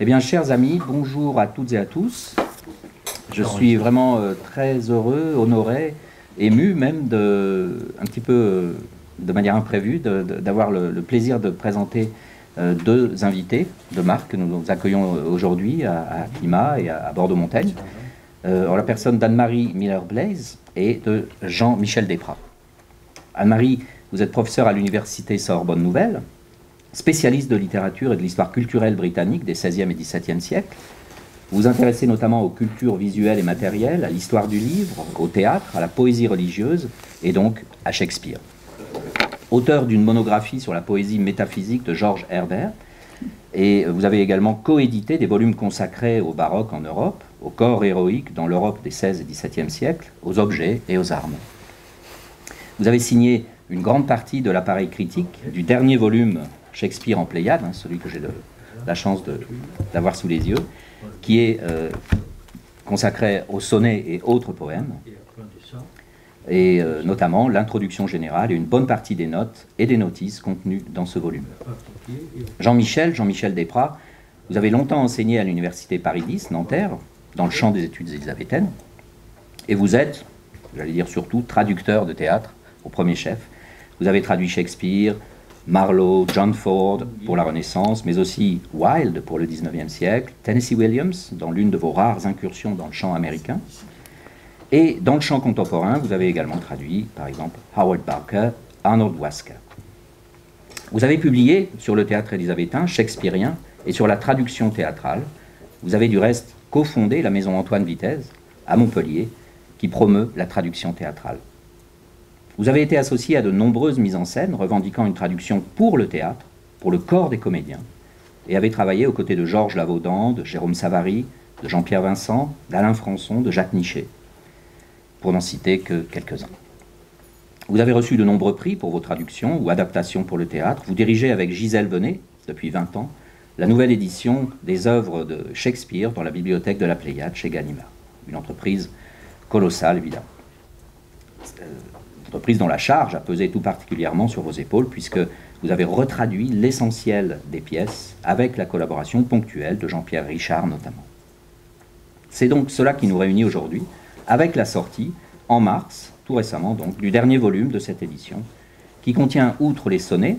Eh bien, chers amis, bonjour à toutes et à tous. Je suis vraiment euh, très heureux, honoré, ému même de, un petit peu euh, de manière imprévue, d'avoir le, plaisir de présenter deux invités de marque que nous accueillons aujourd'hui à, Climat et à, Bordeaux-Montaigne. en la personne d'Anne-Marie Miller-Blaise et de Jean-Michel Desprats. Anne-Marie, vous êtes professeure à l'université Sorbonne Nouvelle spécialiste de littérature et de l'histoire culturelle britannique des XVIe et XVIIe siècles. Vous vous intéressez notamment aux cultures visuelles et matérielles, à l'histoire du livre, au théâtre, à la poésie religieuse et donc à Shakespeare. Auteur d'une monographie sur la poésie métaphysique de Georges Herbert, et vous avez également coédité des volumes consacrés au baroque en Europe, au corps héroïque dans l'Europe des XVI et XVIIe siècles, aux objets et aux armes. Vous avez signé une grande partie de l'appareil critique du dernier volume Shakespeare en Pléiade, hein, celui que j'ai la chance d'avoir sous les yeux, qui est euh, consacré aux sonnets et autres poèmes, et euh, notamment l'introduction générale et une bonne partie des notes et des notices contenues dans ce volume. Jean-Michel, Jean-Michel Desprats, vous avez longtemps enseigné à l'université Paris X, Nanterre, dans le champ des études élisabéthaines, et vous êtes, j'allais dire surtout, traducteur de théâtre au premier chef. Vous avez traduit Shakespeare, Marlowe, John Ford pour la Renaissance, mais aussi Wilde pour le XIXe siècle, Tennessee Williams dans l'une de vos rares incursions dans le champ américain. Et dans le champ contemporain, vous avez également traduit, par exemple, Howard Barker, Arnold Wasker. Vous avez publié sur le théâtre élisabétain shakespearien et sur la traduction théâtrale. Vous avez du reste cofondé la maison Antoine Vitesse à Montpellier, qui promeut la traduction théâtrale. Vous avez été associé à de nombreuses mises en scène revendiquant une traduction pour le théâtre, pour le corps des comédiens, et avez travaillé aux côtés de Georges Lavaudan, de Jérôme Savary, de Jean-Pierre Vincent, d'Alain Françon, de Jacques Nichet, pour n'en citer que quelques-uns. Vous avez reçu de nombreux prix pour vos traductions ou adaptations pour le théâtre. Vous dirigez avec Gisèle Venet, depuis 20 ans, la nouvelle édition des œuvres de Shakespeare dans la bibliothèque de la Pléiade chez Gallimard. Une entreprise colossale, évidemment. Euh, entreprise dont la charge a pesé tout particulièrement sur vos épaules, puisque vous avez retraduit l'essentiel des pièces avec la collaboration ponctuelle de Jean-Pierre Richard notamment. C'est donc cela qui nous réunit aujourd'hui, avec la sortie, en mars, tout récemment donc, du dernier volume de cette édition, qui contient, outre les sonnets,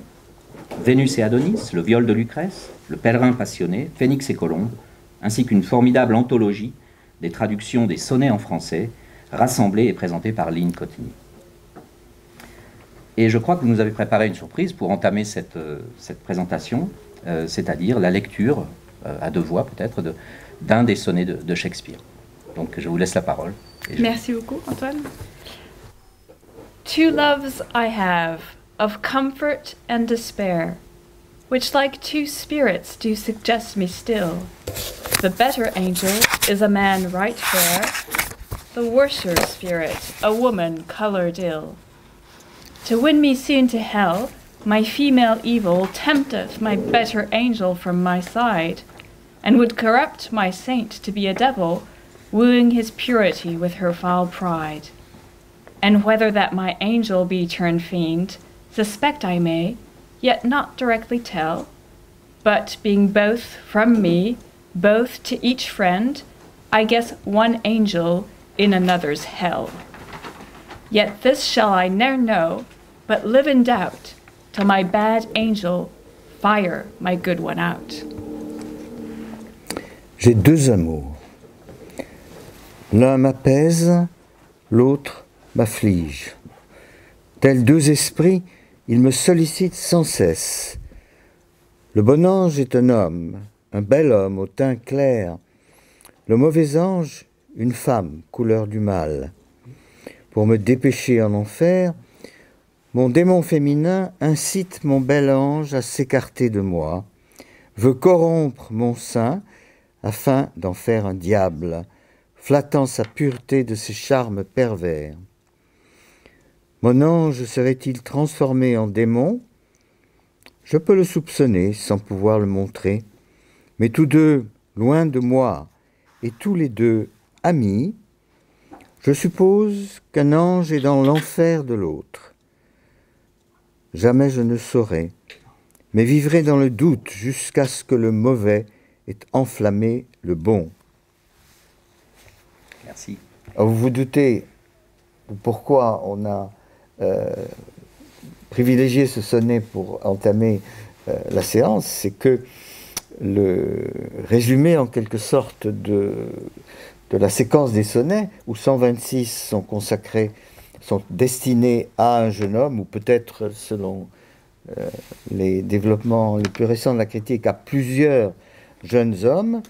Vénus et Adonis, le viol de Lucrèce, le pèlerin passionné, Phénix et Colombe, ainsi qu'une formidable anthologie des traductions des sonnets en français, rassemblées et présentées par Lynn Cotigny. Et je crois que vous nous avez préparé une surprise pour entamer cette, euh, cette présentation, euh, c'est-à-dire la lecture, euh, à deux voix peut-être, d'un des sonnets de, de, Shakespeare. Donc je vous laisse la parole. Merci beaucoup, Antoine. Two loves I have, of comfort and despair, which like two spirits do suggest me still. The better angel is a man right fair, the worser spirit a woman colored ill. To win me soon to hell, my female evil tempteth my better angel from my side, and would corrupt my saint to be a devil, wooing his purity with her foul pride. And whether that my angel be turned fiend, suspect I may, yet not directly tell, but being both from me, both to each friend, I guess one angel in another's hell. Yet this shall I ne'er know, but live in doubt till my bad angel fire my good one out. J'ai deux amours. L'un m'apaise, l'autre m'afflige. Tels deux esprits, ils me sollicitent sans cesse. Le bon ange est un homme, un bel homme au teint clair. Le mauvais ange, une femme, couleur du mal. Pour me dépêcher en enfer, mon démon féminin incite mon bel ange à s'écarter de moi, veut corrompre mon sein afin d'en faire un diable, flattant sa pureté de ses charmes pervers. Mon ange serait-il transformé en démon? Je peux le soupçonner sans pouvoir le montrer, mais tous deux, loin de moi, et tous les deux amis, je suppose qu'un ange est dans l'enfer de l'autre. Jamais je ne saurais, mais vivrai dans le doute jusqu'à ce que le mauvais ait enflammé le bon. Vous vous doutez pourquoi on a euh, privilégié ce sonnet pour entamer euh, la séance, c'est que le résumé en quelque sorte de, de la séquence des sonnets, où 126 sont consacrés, sont destinés à un jeune homme, ou peut-être selon euh, les développements les plus récents de la critique, à plusieurs jeunes hommes,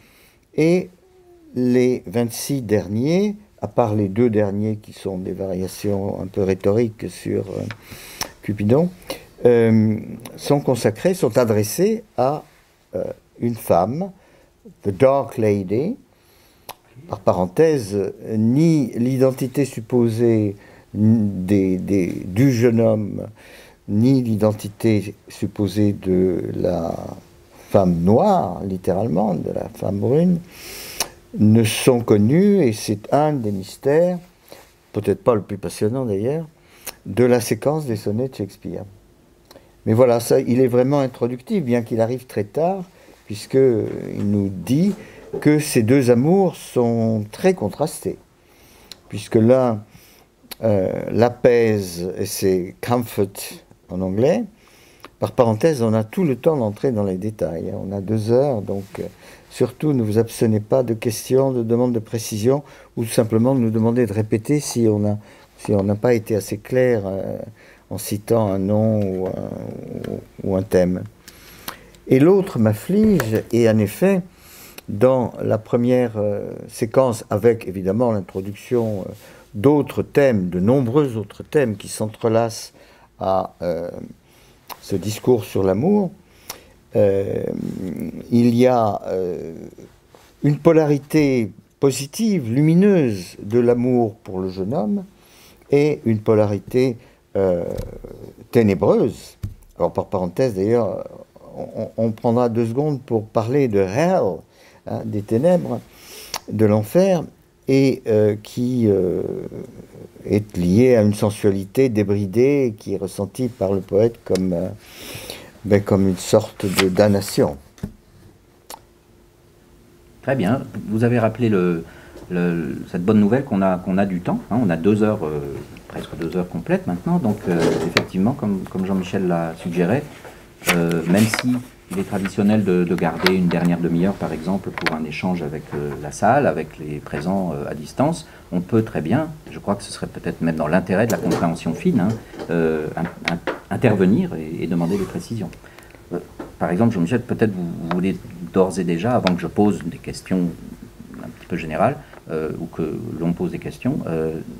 et les 26 derniers, à part les deux derniers qui sont des variations un peu rhétoriques sur euh, Cupidon, euh, sont consacrés, sont adressés à une femme, The Dark Lady, par parenthèse, ni l'identité supposée du jeune homme, ni l'identité supposée de la femme noire, littéralement, de la femme brune, ne sont connus, et c'est un des mystères, peut-être pas le plus passionnant d'ailleurs, de la séquence des sonnets de Shakespeare. Mais voilà, ça, il est vraiment introductif, bien qu'il arrive très tard, puisqu'il nous dit que ces deux amours sont très contrastés, puisque l'un euh, l'apaise, et c'est comfort en anglais. Par parenthèse, on a tout le temps d'entrer dans les détails. Hein. On a deux heures, donc euh, surtout ne vous abstenez pas de questions, de demandes de précision, ou simplement de nous demander de répéter si on n'a pas été assez clair euh, en citant un nom ou un, thème. Et l'autre m'afflige, et en effet, dans la première euh, séquence, avec évidemment l'introduction euh, d'autres thèmes, de nombreux autres thèmes qui s'entrelacent à ce discours sur l'amour, il y a une polarité positive, lumineuse de l'amour pour le jeune homme et une polarité ténébreuse. Alors par parenthèse d'ailleurs, on, prendra deux secondes pour parler de hell, Hein, des ténèbres, de l'enfer, et euh, qui euh, est lié à une sensualité débridée qui est ressentie par le poète comme, euh, ben, comme une sorte de damnation. Très bien. Vous avez rappelé cette bonne nouvelle qu'on a, qu'on a du temps. Hein. on a deux heures, presque deux heures complètes maintenant. Donc, effectivement, comme, Jean-Michel l'a suggéré, même si il est traditionnel de, garder une dernière demi-heure, par exemple, pour un échange avec euh, la salle, avec les présents euh, à distance. On peut très bien, je crois que ce serait peut-être même dans l'intérêt de la compréhension fine, hein, euh, intervenir et, demander des précisions. par exemple, Jean-Michel, peut-être vous, voulez d'ores et déjà, avant que je pose des questions un petit peu générales, ou que l'on pose des questions,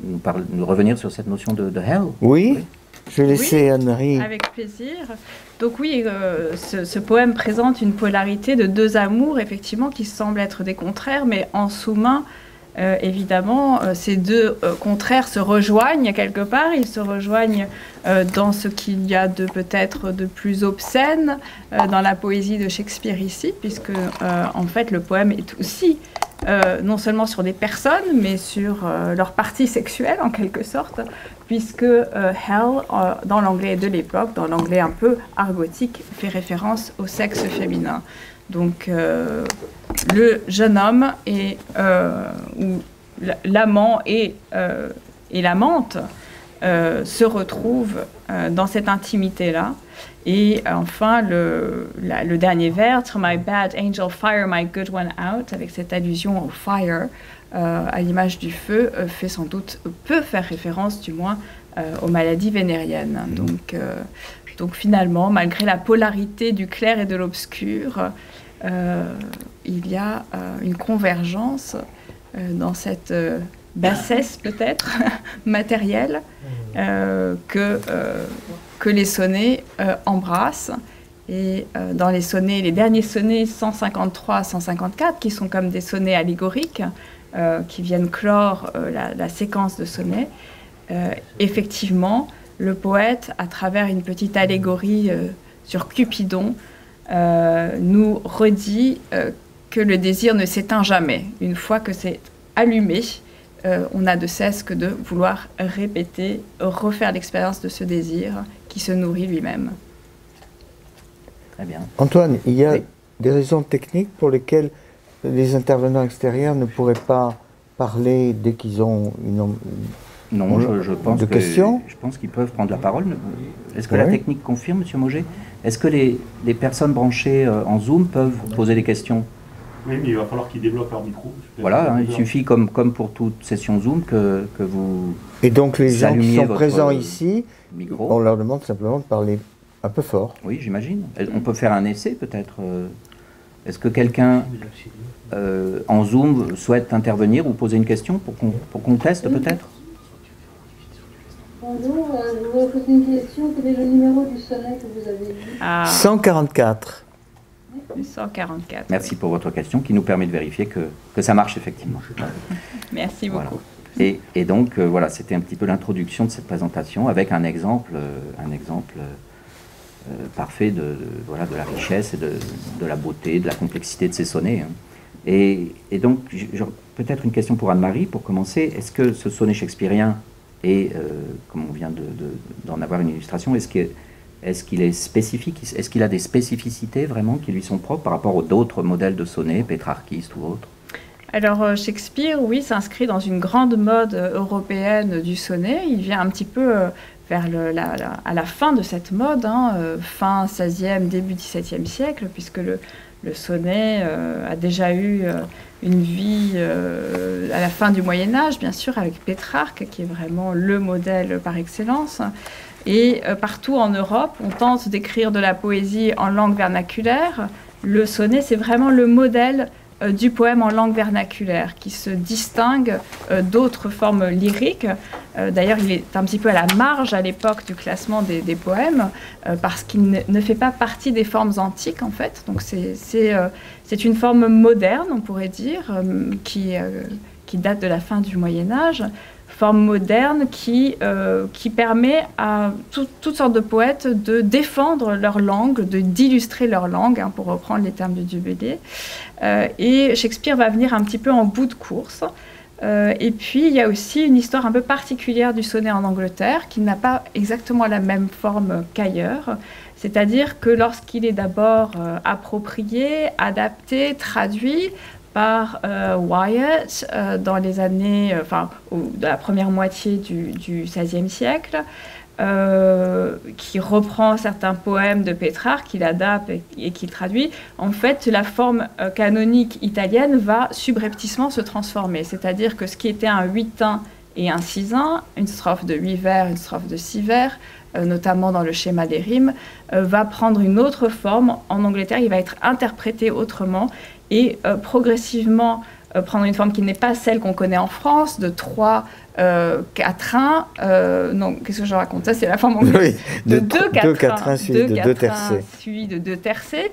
nous, nous, revenir sur cette notion de, hell. oui. Je vais laisser Anne-Marie. Avec plaisir. Donc oui, euh, ce, poème présente une polarité de deux amours, effectivement, qui semblent être des contraires, mais en sous-main, euh, évidemment, euh, ces deux contraires se rejoignent quelque part. Ils se rejoignent dans ce qu'il y a de peut-être de plus obscène dans la poésie de Shakespeare ici, puisque en fait le poème est aussi non seulement sur des personnes, mais sur leur partie sexuelle en quelque sorte, puisque euh, hell, euh, dans l'anglais de l'époque, dans l'anglais un peu argotique, fait référence au sexe féminin. Donc euh, le jeune homme et ou l'amant et, et l'amante se retrouvent dans cette intimité-là. Et enfin, le, le, dernier vers, My bad angel, fire my good one out, avec cette allusion au fire, euh, à l'image du feu, euh, fait sans doute, peut faire référence du moins euh, aux maladies vénériennes. Mmh. Donc, donc finalement, malgré la polarité du clair et de l'obscur, il y a une convergence dans cette bassesse peut-être matérielle mmh. que, que les sonnets embrassent. Et dans les sonnets, les derniers sonnets 153 154, qui sont comme des sonnets allégoriques, euh, qui viennent clore euh, la, séquence de sonnets, euh, effectivement, le poète, à travers une petite allégorie sur Cupidon nous redit que le désir ne s'éteint jamais. Une fois que c'est allumé, on n'a de cesse que de vouloir répéter, refaire l'expérience de ce désir qui se nourrit lui-même. Très bien. Antoine, il y a des raisons techniques pour lesquelles les intervenants extérieurs ne pourraient pas parler dès qu'ils ont une, non, je, pense de questions Je pense qu'ils peuvent prendre la parole. Est-ce que la technique confirme, M. Moget Est-ce que les, personnes branchées euh, en Zoom peuvent poser des questions? Oui, mais il va falloir qu'ils développent leur micro. Voilà, hein, il suffit, comme, comme pour toute session Zoom, que, que vous. Et donc les gens qui sont présents ici, on leur demande simplement de parler un peu fort. Oui, j'imagine. On peut faire un essai peut-être. Euh, est-ce que quelqu'un euh, en Zoom souhaite intervenir ou poser une question pour qu'on pour qu'on teste peut-être? Bonjour, euh, je voudrais poser une question. Quel est le numéro du sonnet que vous avez vu ah. 144. 144. Merci pour votre question qui nous permet de vérifier que, que ça marche effectivement. Merci beaucoup. Et, et, donc, voilà, c'était un petit peu l'introduction de cette présentation avec un exemple, un exemple euh, parfait de, voilà, de la richesse et de, de, la beauté, de la complexité de ces sonnets. Hein. Et, et, donc, peut-être une question pour Anne-Marie, pour commencer. Est-ce que ce sonnet shakespearien est, euh, comme on vient d'en avoir une illustration, est-ce qu'il est, spécifique Est-ce qu'il a des spécificités vraiment qui lui sont propres par rapport aux d'autres modèles de sonnets, pétrarchistes ou autres? Alors euh, Shakespeare, oui, s'inscrit dans une grande mode européenne du sonnet. Il vient un petit peu vers le, la, à la fin de cette mode, hein, euh, fin 16e, début 17e siècle, puisque le, le sonnet euh, a déjà eu euh, une vie à la fin du Moyen Âge, bien sûr, avec Pétrarque, qui est vraiment le modèle par excellence. Et partout en Europe, on tente d'écrire de la poésie en langue vernaculaire. Le sonnet, c'est vraiment le modèle euh, du poème en langue vernaculaire, qui se distingue euh, d'autres formes lyriques. Euh, d'ailleurs, il est un petit peu à la marge à l'époque du classement des, poèmes, parce qu'il ne, fait pas partie des formes antiques, en fait. Donc c'est une forme moderne, on pourrait dire, qui, qui date de la fin du Moyen Âge, forme moderne qui, euh, qui permet à toutes sortes de poètes de défendre leur langue, de d'illustrer leur langue, hein, pour reprendre les termes du Dubélé. Euh, et Shakespeare va venir un petit peu en bout de course. Euh, et puis, il y a aussi une histoire un peu particulière du sonnet en Angleterre, qui n'a pas exactement la même forme qu'ailleurs. C'est-à-dire que lorsqu'il est d'abord approprié, adapté, traduit, par euh, Wyatt euh, dans les années, euh, enfin, de la première moitié du, XVIe siècle, qui reprend certains poèmes de Pétrarque, qu'il adapte et, qu'il traduit. En fait, la forme canonique italienne va subrepticement se transformer. C'est-à-dire que ce qui était un huitain et un sisin, une strophe de huit vers, une strophe de six vers, notamment dans le schéma des rimes, va prendre une autre forme. En Angleterre, il va être interprété autrement et euh, progressivement euh, prendre une forme qui n'est pas celle qu'on connaît en France, de trois euh, quatrains. Euh, non, qu'est-ce que je raconte? Ça, c'est la forme anglaise. de, deux quatrains, suivis de deux tercets. Suivis de deux tercets.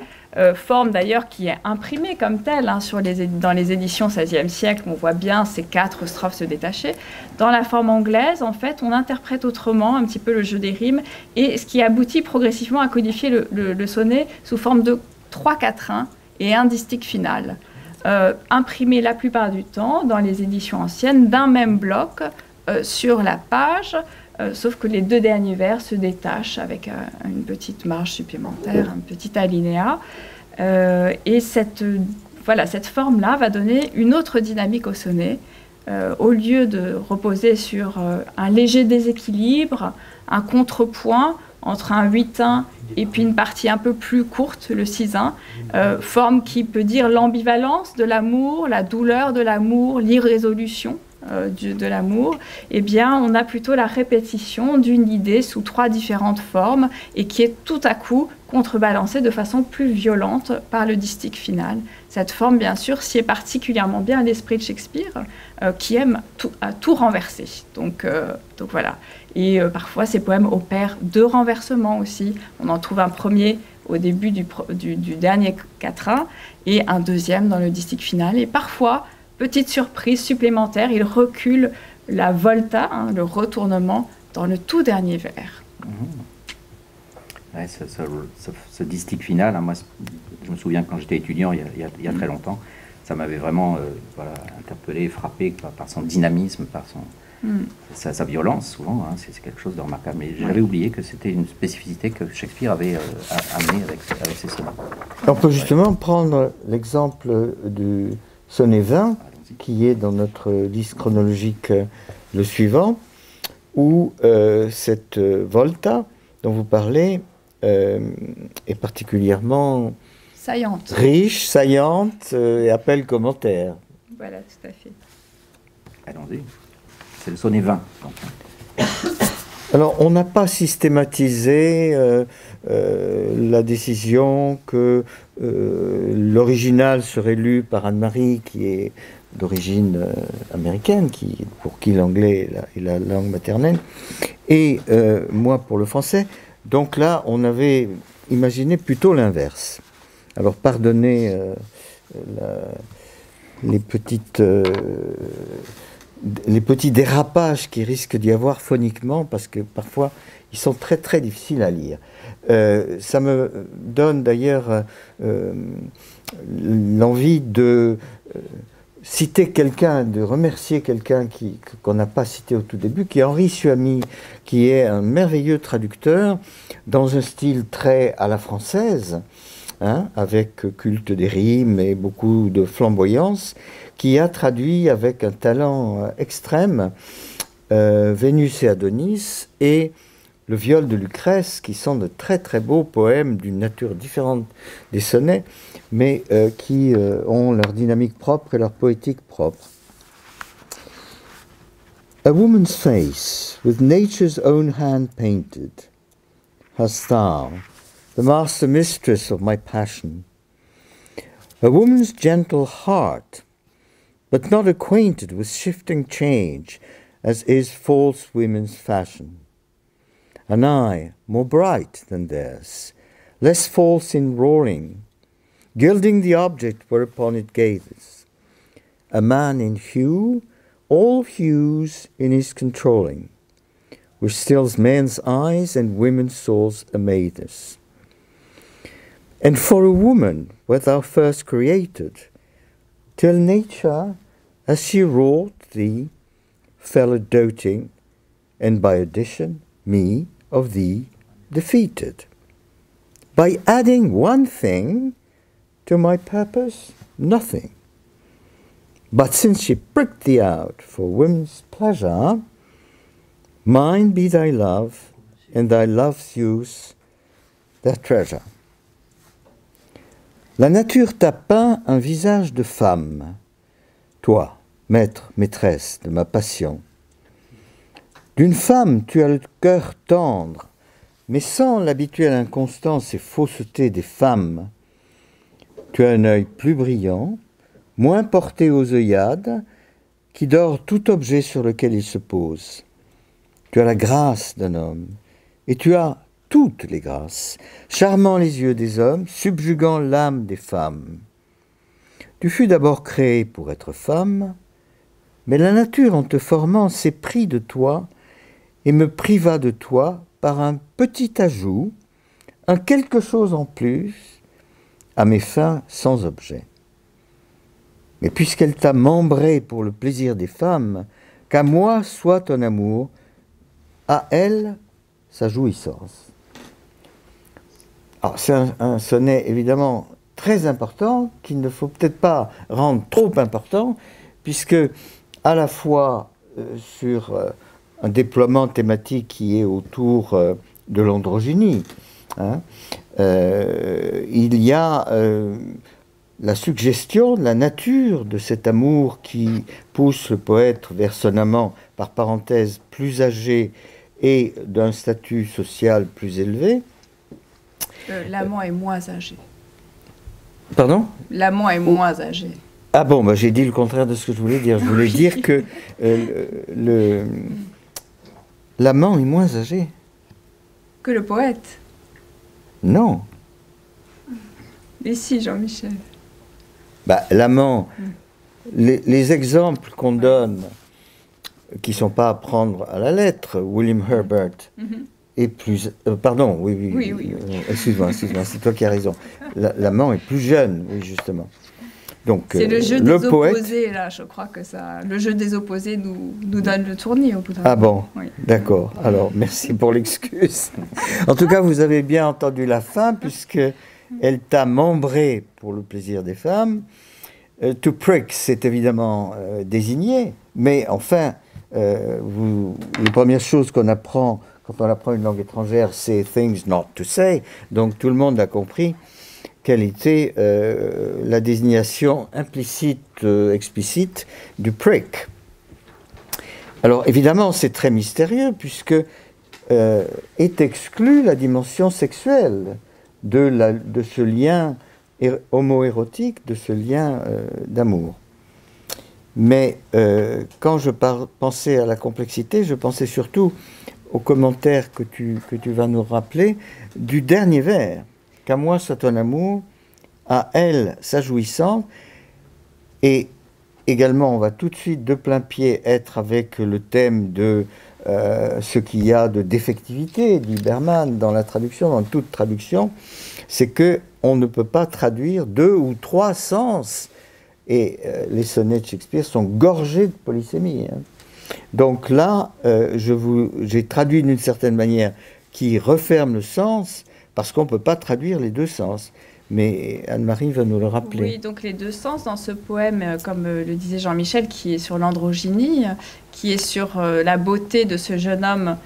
forme d'ailleurs qui est imprimée comme telle hein, sur les, dans les éditions 16e siècle. On voit bien ces quatre strophes se détacher. Dans la forme anglaise, en fait, on interprète autrement un petit peu le jeu des rimes et ce qui aboutit progressivement à codifier le, le sonnet sous forme de trois quatrains et un distique final, euh, imprimé la plupart du temps dans les éditions anciennes d'un même bloc euh, sur la page, euh, sauf que les deux derniers vers se détachent avec une petite marge supplémentaire, un petit alinéa. et cette, voilà, cette forme-là va donner une autre dynamique au sonnet. au lieu de reposer sur un léger déséquilibre, un contrepoint entre un huitain et puis une partie un peu plus courte, le 6 euh, forme qui peut dire l'ambivalence de l'amour, la douleur de l'amour, l'irrésolution euh, de, l'amour, eh bien, on a plutôt la répétition d'une idée sous trois différentes formes et qui est tout à coup contrebalancée de façon plus violente par le distique final. Cette forme, bien sûr, sied particulièrement bien à l'esprit de Shakespeare, euh, qui aime tout, renverser. Donc voilà. Et euh, parfois, ces poèmes opèrent deux renversements aussi. On en trouve un premier au début du, dernier quatrain et un deuxième dans le distique final. Et parfois, petite surprise supplémentaire, il recule la volta, hein, le retournement, dans le tout dernier vers. Ouais, ce, ce, ce- ce distique final, hein, moi, je me souviens quand j'étais étudiant il y a, il y a- il y a très longtemps, ça m'avait vraiment euh, voilà, interpellé, frappé par son dynamisme, par son, Mm. sa, sa violence souvent, hein, c'est quelque chose de remarquable. Mais j'avais oublié que c'était une spécificité que Shakespeare avait euh, amenée avec, avec ses sonnets. On peut justement prendre l'exemple du sonnet 20, Allons-y. qui est dans notre liste chronologique euh, le suivant, où euh, cette euh, volta dont vous parlez euh, est particulièrement Saillante. riche, saillante euh, et appelle commentaire. Voilà, tout à fait. Allons-y. C'est le sonnet 20. donc. Alors, on n'a pas systématisé euh, euh, la décision que euh, l'original serait lu par Anne-Marie, qui est d'origine américaine, pour qui l'anglais est la, langue maternelle, et moi pour le français. Donc là, on avait imaginé plutôt l'inverse. Alors, pardonnez les petites... euh, les petits dérapages qui risquent d'y avoir phoniquement, parce que parfois ils sont très très difficiles à lire. Euh, ça me donne d'ailleurs euh, l'envie de euh, citer quelqu'un, de remercier quelqu'un qu'on n'a pas cité au tout début, qui est Henri Suami, qui est un merveilleux traducteur dans un style très à la française, hein, avec culte des rimes et beaucoup de flamboyance, qui a traduit avec un talent euh, extrême euh, Vénus et Adonis et le viol de Lucrèce, qui sont de très très beaux poèmes d'une nature différente des sonnets, mais euh, qui euh, ont leur dynamique propre et leur poétique propre. A woman's face, with nature's own hand painted, hast thou, the master mistress of my passion. A woman's gentle heart, but not acquainted with shifting change, as is false women's fashion. An eye more bright than theirs, less false in roaring, gilding the object whereupon it gazes. A man in hue, all hues in his controlling, which stills men's eyes and women's souls amazes. And for a woman wert thou first created, till nature, as she wrought thee, fell a doting, and by addition me of thee defeated. By adding one thing to my purpose, nothing. But since she pricked thee out for women's pleasure, mine be thy love, and thy love's use their treasure. La nature t'a peint un visage de femme, toi, maître, maîtresse de ma passion. D'une femme, tu as le cœur tendre, mais sans l'habituelle inconstance et fausseté des femmes. Tu as un œil plus brillant, moins porté aux œillades, qui dort tout objet sur lequel il se pose. Tu as la grâce d'un homme, et tu as toutes les grâces, charmant les yeux des hommes, subjuguant l'âme des femmes. Tu fus d'abord créé pour être femme, mais la nature en te formant s'est pris de toi et me priva de toi par un petit ajout, un quelque chose en plus, à mes fins sans objet. Mais puisqu'elle t'a membré pour le plaisir des femmes, qu'à moi soit ton amour, à elle sa jouissance. Alors c'est un, un sonnet évidemment très important qu'il ne faut peut-être pas rendre trop important, puisque à la fois euh, sur euh, un déploiement thématique qui est autour euh, de l'androgynie, hein, euh, il y a euh, la suggestion de la nature de cet amour qui pousse le poète vers son amant, par parenthèse, plus âgé et d'un statut social plus élevé. Euh, L'amant est moins âgé. Pardon? L'amant est moins âgé. Ah bon, bah, j'ai dit le contraire de ce que je voulais dire. Je voulais dire que euh, le, l'amant est moins âgé. Que le poète. Non. Mais si, Jean-Michel. Bah, l'amant, les, les exemples qu'on donne, qui ne sont pas à prendre à la lettre, William Herbert, est plus. euh, pardon, oui, oui. Oui, oui. euh, excuse-moi, excuse-moi, c'est toi qui as raison. La- L'amant est plus jeune, oui, justement. Donc, C'est euh, le jeu le des poète. opposés, là, je crois que ça. Le jeu des opposés nous, nous donne le tournis au bout d'un Ah bon, Oui. d'accord. Alors, merci pour l'excuse. En tout cas, vous avez bien entendu la fin, puisque elle t'a membré pour le plaisir des femmes. Euh, to prick, c'est évidemment euh, désigné, mais enfin, euh, vous, les premières choses qu'on apprend quand on apprend une langue étrangère, c'est things not to say. Donc tout le monde a compris quelle était euh, la désignation implicite, euh, explicite du prick. Alors évidemment, c'est très mystérieux puisque euh, est exclue la dimension sexuelle de, de ce lien homo-érotique, de ce lien d'amour. Mais quand je pensais à la complexité, je pensais surtout aux commentaires que tu, que tu vas nous rappeler du dernier vers. Qu'à moi soit ton amour, à elle sa jouissance, et également on va tout de suite de plein pied être avec le thème de euh, ce qu'il y a de défectivité, dit Berman dans la traduction, dans toute traduction, c'est que on ne peut pas traduire deux ou trois sens. Et euh, les sonnets de Shakespeare sont gorgés de polysémie. hein. Donc là, euh, j'ai traduit d'une certaine manière qui referme le sens, parce qu'on ne peut pas traduire les deux sens. Mais Anne-Marie va nous le rappeler. Oui, donc les deux sens dans ce poème, euh, comme euh, le disait Jean-Michel, qui est sur l'androgynie, qui est sur euh, la beauté de ce jeune homme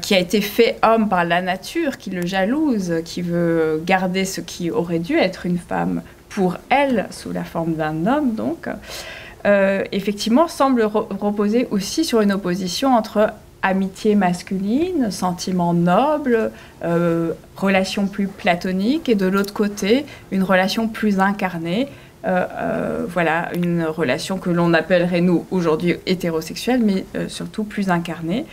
qui a été fait homme par la nature, qui le jalouse, qui veut garder ce qui aurait dû être une femme pour elle, sous la forme d'un homme, donc, effectivement, semble re- reposer aussi sur une opposition entre amitié masculine, sentiment noble, euh, relation plus platonique, et de l'autre côté, une relation plus incarnée, euh, euh, voilà, une relation que l'on appellerait nous aujourd'hui hétérosexuelle, mais surtout plus incarnée.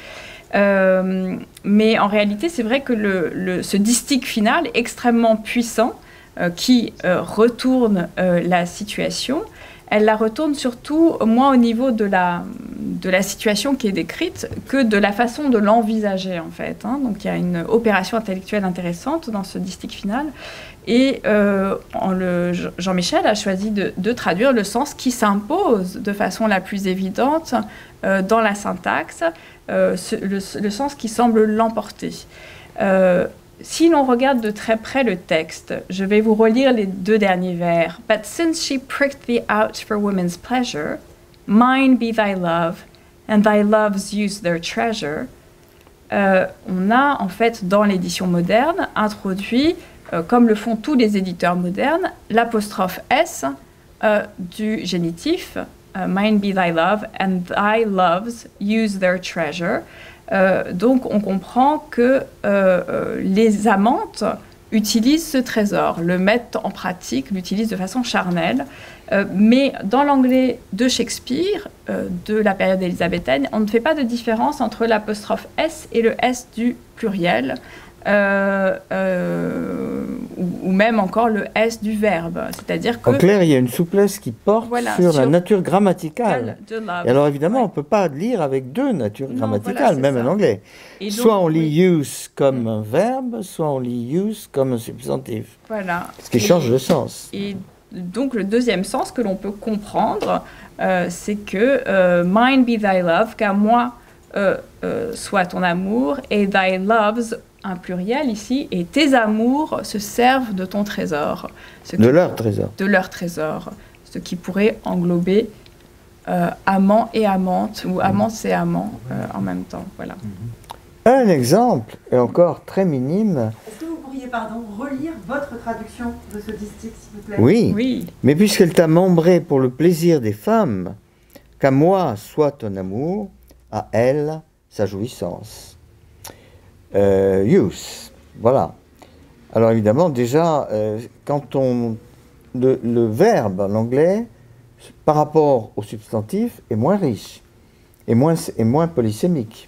Mais en réalité, c'est vrai que ce distique final extrêmement puissant, qui retourne la situation. Elle la retourne surtout moins au niveau de la, de la situation qui est décrite que de la façon de l'envisager en fait. hein. Donc il y a une opération intellectuelle intéressante dans ce distique final. Et euh, Jean-Michel a choisi de, traduire le sens qui s'impose de façon la plus évidente euh, dans la syntaxe, euh, le, le sens qui semble l'emporter. Si l'on regarde de très près le texte, je vais vous relire les deux derniers vers. But since she pricked thee out for women's pleasure, mine be thy love, and thy loves use their treasure. Euh, on a en fait dans l'édition moderne introduit, euh, comme le font tous les éditeurs modernes, l'apostrophe S euh, du génitif, mine be thy love, and thy loves use their treasure. Euh, donc on comprend que euh, euh, les amantes utilisent ce trésor, le mettent en pratique, l'utilisent de façon charnelle. Mais dans l'anglais de Shakespeare, de la période élisabéthaine, on ne fait pas de différence entre l'apostrophe S et le S du pluriel, euh, euh, ou, ou même encore le S du verbe. C'est-à-dire que En clair, il y a une souplesse qui porte Voilà, sur, la nature grammaticale. de. Et alors évidemment, Ouais. on ne peut pas lire avec deux natures Non, grammaticales, voilà, même ça. en anglais. Soit on lit oui, use comme un verbe, soit on lit use comme un substantif. Voilà. Ce qui Et- change le sens. Et donc le deuxième sens que l'on peut comprendre, euh, c'est que euh, mine be thy love, qu'à moi euh, euh, soit ton amour, et thy loves, un pluriel ici, et tes amours se servent de ton trésor, ce De qui- leur trésor. de leur trésor, ce qui pourrait englober euh, amant et amante, ou amante et amant euh, en même temps. Voilà. Un exemple, et encore très minime, Est-ce que vous pourriez, pardon, relire votre traduction de ce distique, s'il vous plaît? Oui, Oui, mais puisqu'elle t'a membré pour le plaisir des femmes, qu'à moi soit ton amour, à elle sa jouissance. Euh, use, voilà. Alors évidemment, déjà, euh, quand on... Le, verbe en anglais, par rapport au substantif, est moins riche, et moins, est moins polysémique.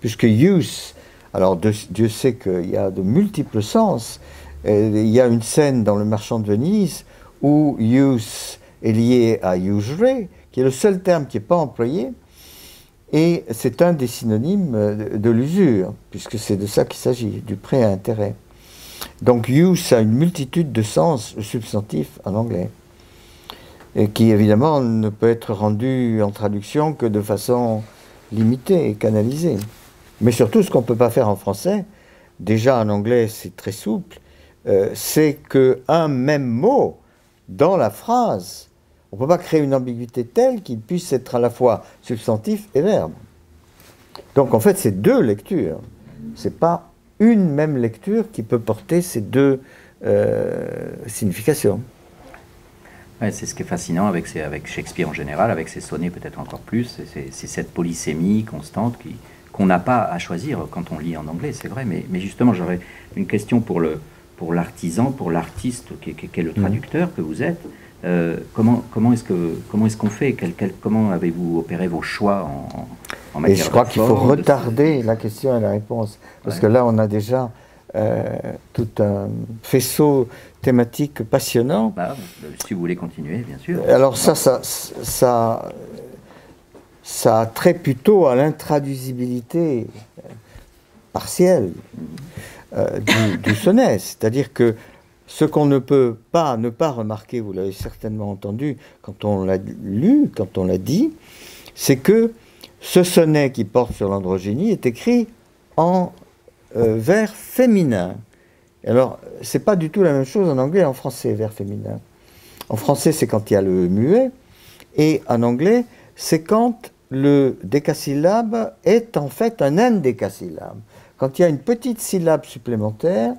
Puisque use, alors Dieu sait qu'il y a de multiples sens. Euh, il y a une scène dans Le Marchand de Venise où use est lié à usury, qui est le seul terme qui n'est pas employé. Et c'est un des synonymes de, de l'usure, puisque c'est de ça qu'il s'agit, du prêt à intérêt. Donc use a une multitude de sens, le substantif en anglais, et qui évidemment ne peut être rendu en traduction que de façon limitée et canalisée. Mais surtout, ce qu'on ne peut pas faire en français, déjà en anglais c'est très souple, euh, c'est qu'un même mot dans la phrase, on ne peut pas créer une ambiguïté telle qu'il puisse être à la fois substantif et verbe. Donc en fait, c'est deux lectures. C'est pas une même lecture qui peut porter ces deux euh, significations. Ouais, c'est ce qui est fascinant avec, Shakespeare en général, avec ses sonnets peut-être encore plus, c'est- cette polysémie constante qui- qu'on n'a pas à choisir quand on lit en anglais, c'est vrai, mais, mais justement j'aurais une question pour le pour l'artisan, pour l'artiste qui, qui- qui est le Mhm. traducteur que vous êtes. Euh, comment comment est-ce que comment est-ce qu'on fait Quel- quel- Comment avez-vous opéré vos choix en, en- en Et matière je crois qu'il faut retarder la question et la réponse. Parce Ouais. que là, on a déjà euh, tout un faisceau thématique passionnant. Bah, si vous voulez continuer, bien sûr. Alors ça, ça, ça, ça a trait plutôt à l'intraduisibilité euh, partielle euh, du, du sonnet. C'est-à-dire que ce qu'on ne peut pas ne pas remarquer, vous l'avez certainement entendu quand on l'a lu, quand on l'a dit, c'est que ce sonnet qui porte sur l'androgynie est écrit en euh, vers féminin. Alors, c'est pas du tout la même chose en anglais et en français, vers féminin. En français, c'est quand il y a le muet, et en anglais, c'est quand le décasyllabe est en fait un indécasyllabe. Quand il y a une petite syllabe supplémentaire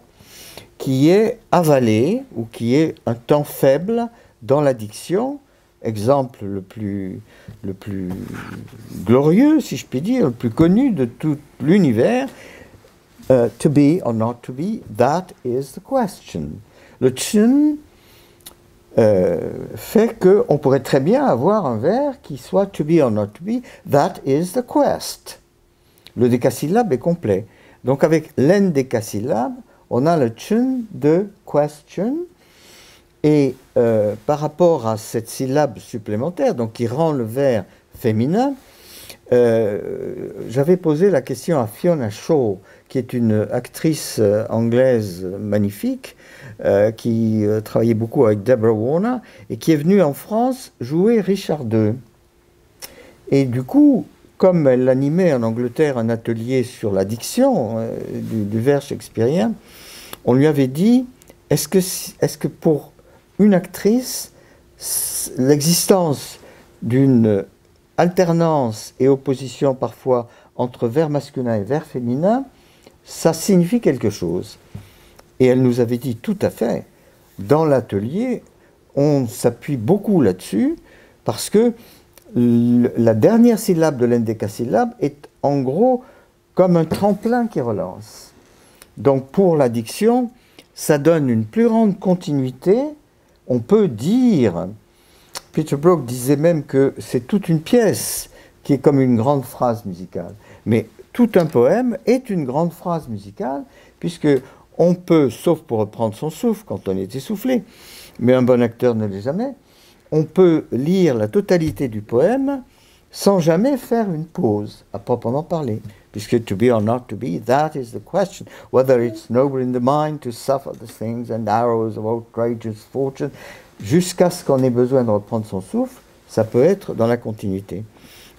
qui est avalée ou qui est un temps faible dans la diction. Exemple le plus, le plus glorieux, si je puis dire, le plus connu de tout l'univers. Euh, to be or not to be, that is the question. Le tsun euh, fait qu'on pourrait très bien avoir un vers qui soit to be or not to be, that is the quest. Le décasyllabe est complet. Donc avec l'endécasyllabe, on a le tsun de question. Et euh, par rapport à cette syllabe supplémentaire, donc qui rend le vers féminin, euh, j'avais posé la question à Fiona Shaw, qui est une actrice euh, anglaise magnifique, qui travaillait beaucoup avec Deborah Warner, et qui est venue en France jouer Richard II. Et du coup, comme elle animait en Angleterre un atelier sur la diction euh, du, vers shakespearien, on lui avait dit, est-ce que, est-ce que pour une actrice, l'existence d'une alternance et opposition parfois entre vers masculin et vers féminin, ça signifie quelque chose? Et elle nous avait dit tout à fait, dans l'atelier, on s'appuie beaucoup là-dessus parce que la dernière syllabe de l'indécasyllabe est en gros comme un tremplin qui relance. Donc pour la diction, ça donne une plus grande continuité. On peut dire, Peter Brook disait même que c'est toute une pièce qui est comme une grande phrase musicale. Mais tout un poème est une grande phrase musicale, puisque on peut, sauf pour reprendre son souffle quand on est essoufflé, mais un bon acteur ne l'est jamais, on peut lire la totalité du poème sans jamais faire une pause, à proprement parler. Puisque to be or not to be, that is the question. Whether it's noble in the mind to suffer the things and arrows of outrageous fortune, jusqu'à ce qu'on ait besoin de reprendre son souffle, ça peut être dans la continuité.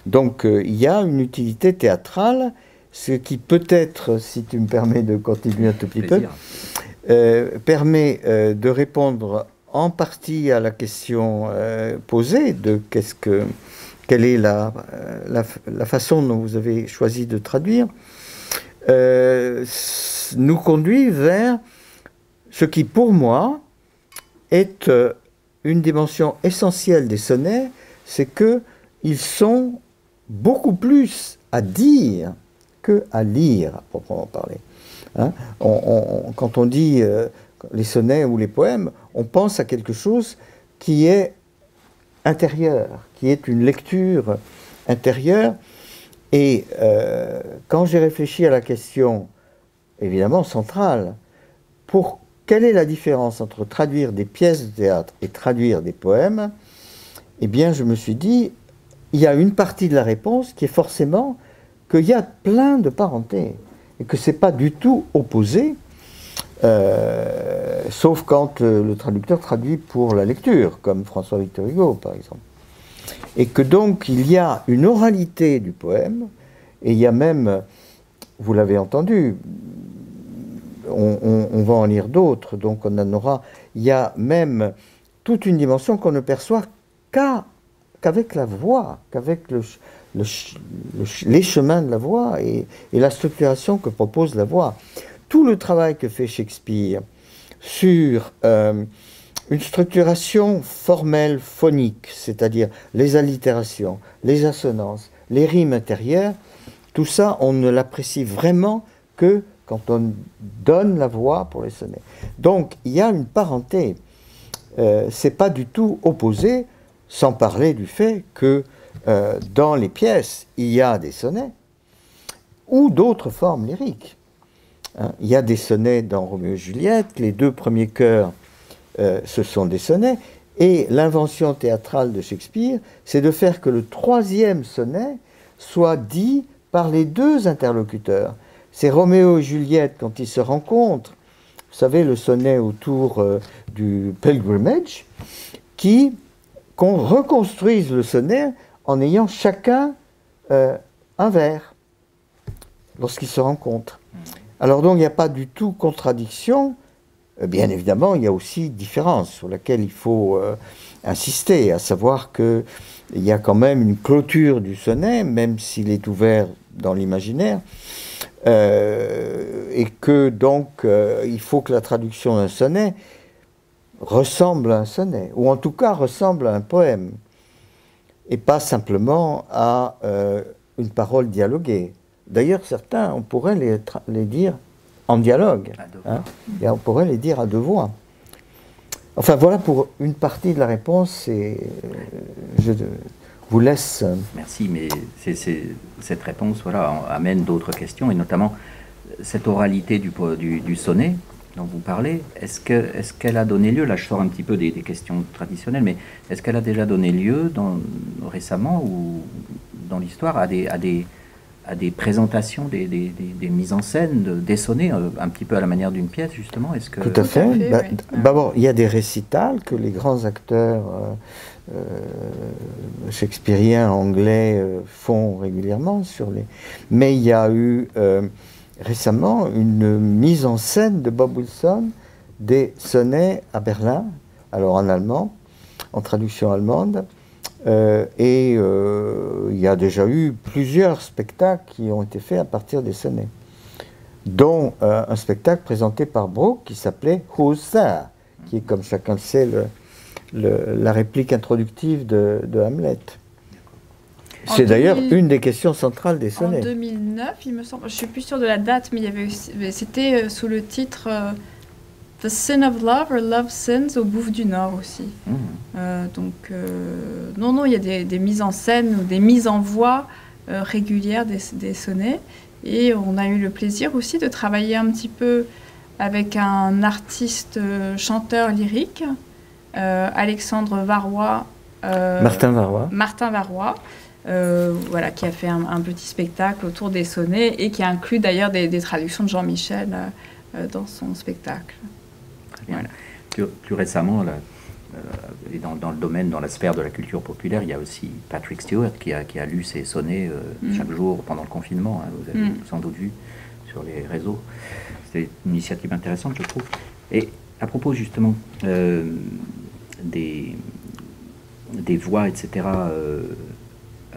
Donc euh, il y a une utilité théâtrale, ce qui peut-être, si tu me permets de continuer un tout petit peu, euh, permet euh, de répondre en partie à la question euh, posée de qu'est-ce que, quelle est la, euh, la, façon dont vous avez choisi de traduire, euh, nous conduit vers ce qui, pour moi, est une dimension essentielle des sonnets, c'est que ils sont beaucoup plus à dire que à lire, à proprement parler. Hein, quand on dit les sonnets ou les poèmes, on pense à quelque chose qui est intérieur, qui est une lecture intérieure. Et euh, quand j'ai réfléchi à la question, évidemment centrale, pour quelle est la différence entre traduire des pièces de théâtre et traduire des poèmes, eh bien, je me suis dit, il y a une partie de la réponse qui est forcément qu'il y a plein de parentés et que c'est pas du tout opposé, euh, sauf quand le traducteur traduit pour la lecture, comme François Victor Hugo par exemple. Et que donc il y a une oralité du poème, et il y a même, vous l'avez entendu, on, va en lire d'autres, donc on en aura, il y a même toute une dimension qu'on ne perçoit qu'avec la voix, qu'avec les chemins de la voix et la structuration que propose la voix. Tout le travail que fait Shakespeare sur euh, une structuration formelle phonique, c'est-à-dire les allitérations, les assonances, les rimes intérieures, tout ça, on ne l'apprécie vraiment que quand on donne la voix pour les sonnets. Donc, il y a une parenté. Euh, c'est pas du tout opposé, sans parler du fait que euh, dans les pièces, il y a des sonnets ou d'autres formes lyriques. Hein, il y a des sonnets dans Roméo et Juliette, les deux premiers chœurs, euh, ce sont des sonnets, et l'invention théâtrale de Shakespeare, c'est de faire que le troisième sonnet soit dit par les deux interlocuteurs. C'est Roméo et Juliette quand ils se rencontrent, vous savez, le sonnet autour euh, du pilgrimage, qui qu'on reconstruise le sonnet en ayant chacun euh, un vers lorsqu'ils se rencontrent. Alors donc il n'y a pas du tout contradiction. Euh, Bien évidemment, il y a aussi différence sur laquelle il faut euh, insister, à savoir que il y a quand même une clôture du sonnet, même s'il est ouvert dans l'imaginaire, euh, et que donc il faut que la traduction d'un sonnet ressemble à un sonnet, ou en tout cas ressemble à un poème, et pas simplement à une parole dialoguée. D'ailleurs, certains, on pourrait les, dire en dialogue, hein, et on pourrait les dire à deux voix. Enfin, voilà pour une partie de la réponse, et euh, je vous laisse. Merci, mais cette réponse voilà, amène d'autres questions, et notamment cette oralité du, po- du, du sonnet dont vous parlez. Est-ce que- est-ce qu'elle a donné lieu, là je sors un petit peu des, des questions traditionnelles, mais est-ce qu'elle a déjà donné lieu dans, récemment ou dans l'histoire à des, à, des, à des présentations, des, des- des- des mises en scène de, des sonnets, euh, un petit peu à la manière d'une pièce justement Est-ce que Tout à fait. fait, Bah, oui. d- D'abord, il y a des récitals que les grands acteurs euh, euh, shakespeariens anglais euh, font régulièrement sur les. Mais il y a eu euh, récemment une mise en scène de Bob Wilson des sonnets à Berlin, alors en allemand, en traduction allemande. Euh, et euh, il y a déjà eu plusieurs spectacles qui ont été faits à partir des sonnets dont euh, un spectacle présenté par Brooke qui s'appelait Who's There qui est, comme chacun le sait, le- le- la réplique introductive de, de Hamlet. En C'est d'ailleurs 2000 une des questions centrales des En sonnets. 2009, il me semble, je suis plus sûre de la date, mais il y avait c'était sous le titre The Sin of Love or Love Sins au Bouffe du Nord aussi. Mmh. Euh, donc, euh, non, non, il y a des, des mises en scène ou des mises en voix euh, régulières des, des sonnets. Et on a eu le plaisir aussi de travailler un petit peu avec un artiste chanteur lyrique, Alexandre Varrois. Martin Varrois. Martin Varrois, euh, voilà, qui a fait un, un petit spectacle autour des sonnets et qui inclut d'ailleurs des, des traductions de Jean-Michel euh, dans son spectacle. Plus, plus récemment, là, euh, et dans, dans le domaine, dans la sphère de la culture populaire, il y a aussi Patrick Stewart qui a, qui a lu ses sonnets euh, Mm. chaque jour pendant le confinement. hein, vous avez Mm. sans doute vu sur les réseaux. C'est une initiative intéressante, je trouve. Et à propos justement euh, des, des voix, etc.,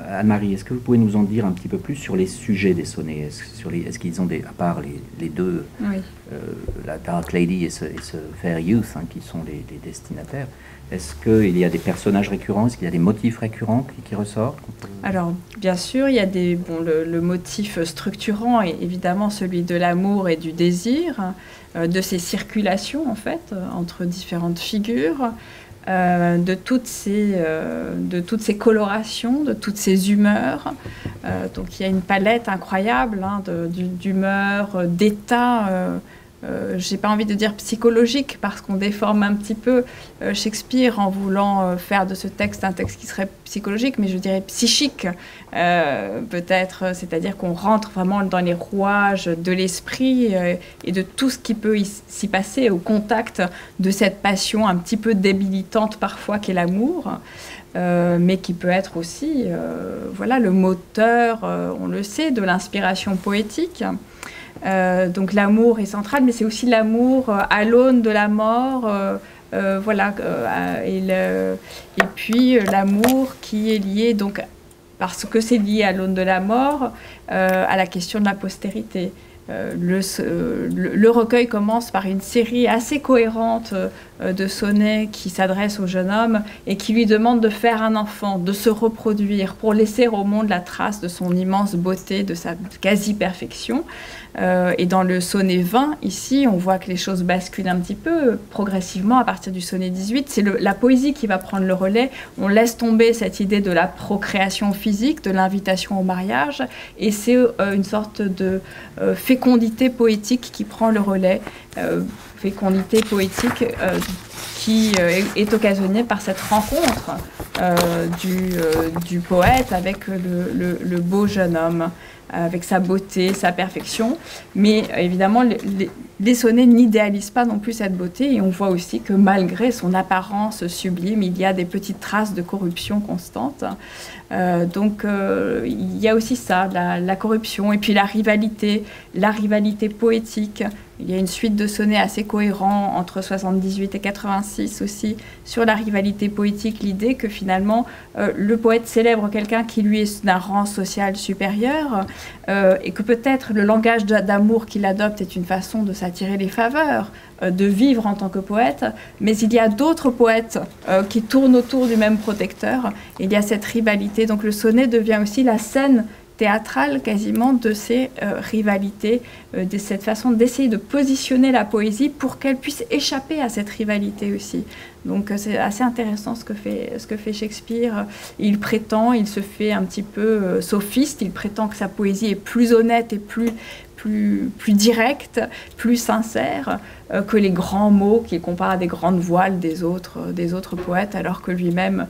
Anne-Marie, est-ce que vous pouvez nous en dire un petit peu plus sur les sujets des sonnets? Est-ce qu'ils ont des, à part les, les deux Oui. euh, la Dark Lady et ce, et ce Fair Youth, hein, qui sont les, les destinataires. Est-ce qu'il y a des personnages récurrents? Est-ce qu'il y a des motifs récurrents qui, qui ressortent? Alors, bien sûr, il y a des, bon, le, le motif structurant est évidemment celui de l'amour et du désir, euh, de ces circulations en fait euh, entre différentes figures, euh, de, toutes ces, euh, de toutes ces colorations, de toutes ces humeurs. Euh, donc il y a une palette incroyable hein, d'humeurs, d'états euh, euh, j'ai pas envie de dire psychologique parce qu'on déforme un petit peu euh, Shakespeare en voulant euh, faire de ce texte un texte qui serait psychologique, mais je dirais psychique peut-être, c'est-à-dire qu'on rentre vraiment dans les rouages de l'esprit et de tout ce qui peut s'y passer au contact de cette passion un petit peu débilitante parfois qu'est l'amour. mais qui peut être aussi voilà, le moteur, on le sait, de l'inspiration poétique. Euh, donc l'amour est central, mais c'est aussi l'amour euh, à l'aune de la mort. Euh, voilà, et, puis l'amour qui est lié, donc, parce que c'est lié à l'aune de la mort, à la question de la postérité. Le, le, recueil commence par une série assez cohérente de sonnets qui s'adressent au jeune homme et qui lui demandent de faire un enfant, de se reproduire pour laisser au monde la trace de son immense beauté, de sa quasi-perfection. Euh, et dans le sonnet 20, ici, on voit que les choses basculent un petit peu progressivement à partir du sonnet 18. C'est la poésie qui va prendre le relais. On laisse tomber cette idée de la procréation physique, de l'invitation au mariage, et c'est euh, une sorte de euh, fécondité poétique qui prend le relais. fécondité poétique qui est occasionnée par cette rencontre du, poète avec le beau jeune homme avec sa beauté, sa perfection. Mais évidemment, les, sonnets n'idéalisent pas non plus cette beauté et on voit aussi que malgré son apparence sublime, il y a des petites traces de corruption constante. Euh, donc euh, il y a aussi ça, la, corruption et puis la rivalité, la rivalité poétique. Il y a une suite de sonnets assez cohérents entre 78 et 86 aussi sur la rivalité poétique, l'idée que finalement euh, le poète célèbre quelqu'un qui lui est d'un rang social supérieur et que peut-être le langage d'amour qu'il adopte est une façon de s'attirer les faveurs, de vivre en tant que poète, mais il y a d'autres poètes qui tournent autour du même protecteur. Il y a cette rivalité donc le sonnet devient aussi la scène théâtrale quasiment de ces euh, rivalités, euh, de cette façon d'essayer de positionner la poésie pour qu'elle puisse échapper à cette rivalité aussi. Donc euh, c'est assez intéressant ce que, fait, Shakespeare. Il prétend, il se fait un petit peu sophiste, il prétend que sa poésie est plus honnête et plus, plus, plus directe, plus sincère que les grands mots qu'il compare à des grandes voiles des autres, des autres poètes, alors que lui-même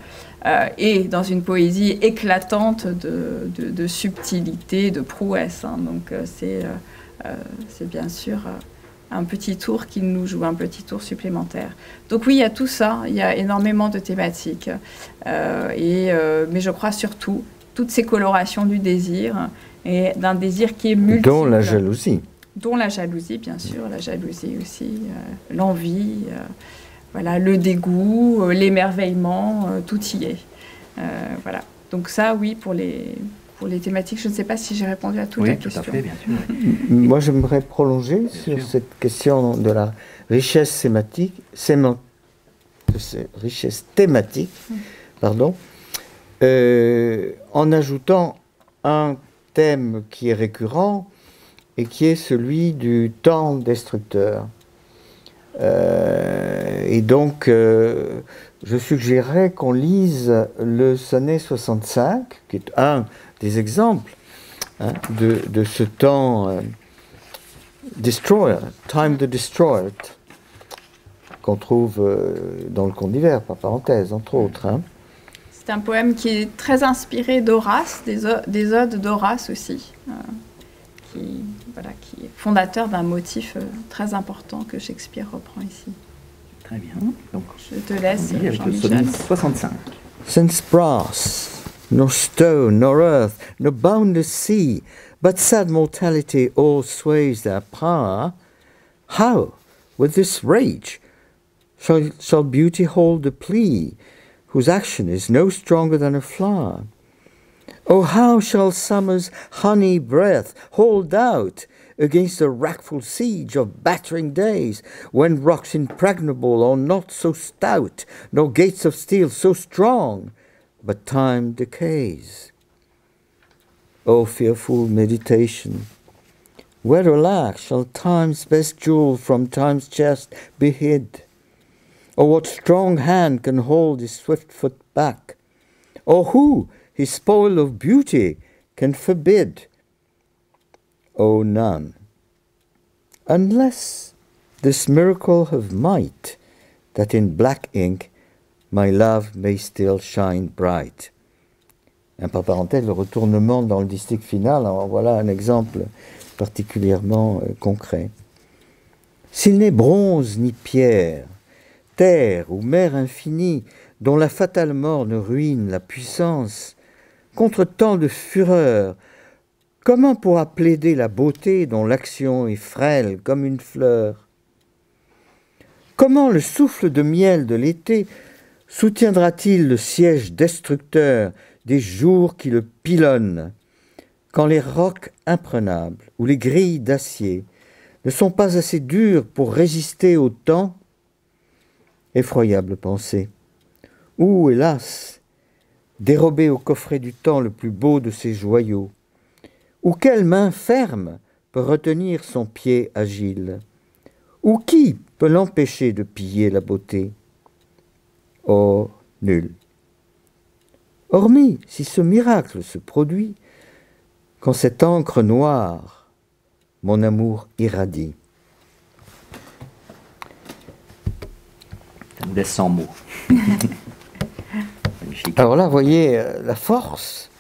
euh, et dans une poésie éclatante de, de, subtilité, de prouesse. Hein. Donc euh, euh, c'est bien sûr un petit tour qui nous joue, un petit tour supplémentaire. Donc oui, il y a tout ça, il y a énormément de thématiques, et, mais je crois surtout toutes ces colorations du désir, et d'un désir qui est multiple. Dont la jalousie. Dont la jalousie, bien sûr, la jalousie aussi, l'envie voilà, le dégoût, euh, l'émerveillement, euh, tout y est. Euh, voilà. Donc ça, oui, pour les, pour les thématiques, je ne sais pas si j'ai répondu à toute oui, la question. Tout à fait, bien sûr. Moi, j'aimerais prolonger sur cette question de la richesse thématique, richesse thématique, mm. pardon, en ajoutant un thème qui est récurrent et qui est celui du temps destructeur. Euh, et donc, euh, je suggérerais qu'on lise le sonnet 65, qui est un des exemples hein, de, de, ce temps euh, destroyer, time to destroy it, qu'on trouve dans le conte d'hiver, par parenthèse, entre autres. Hein. C'est un poème qui est très inspiré d'Horace, des, des, odes d'Horace aussi, qui voilà, qui est fondateur d'un motif euh, très important que Shakespeare reprend ici. Très bien. Donc, je te laisse. Avec le sonnet 65. Since brass, nor stone, nor earth, nor boundless sea, but sad mortality all sways their power, how, with this rage, shall, shall beauty hold the plea, whose action is no stronger than a flower? Oh, how shall summer's honey breath hold out against the wrackful siege of battering days, when rocks impregnable are not so stout, nor gates of steel so strong, but time decays? O fearful meditation, where alack shall time's best jewel from time's chest be hid? Or what strong hand can hold his swift foot back? Or who his spoil of beauty can forbid? Oh, none. Unless this miracle of might, that in black ink my love may still shine bright. Entre parenthèses, le retournement dans le distique final, alors voilà un exemple particulièrement euh, concret. S'il n'est bronze ni pierre, terre ou mer infinie, dont la fatale mort ne ruine la puissance, contre tant de fureur, comment pourra plaider la beauté dont l'action est frêle comme une fleur? Comment le souffle de miel de l'été soutiendra-t-il le siège destructeur des jours qui le pilonnent, quand les rocs imprenables ou les grilles d'acier ne sont pas assez durs pour résister au temps? Effroyable pensée. Ou, hélas, dérobé au coffret du temps le plus beau de ses joyaux Ou quelle main ferme peut retenir son pied agile? Ou qui peut l'empêcher de piller la beauté? Oh, nul. Hormis si ce miracle se produit quand cette encre noire, mon amour irradie. Ça me laisse sans mots. Alors là, vous voyez euh, la force.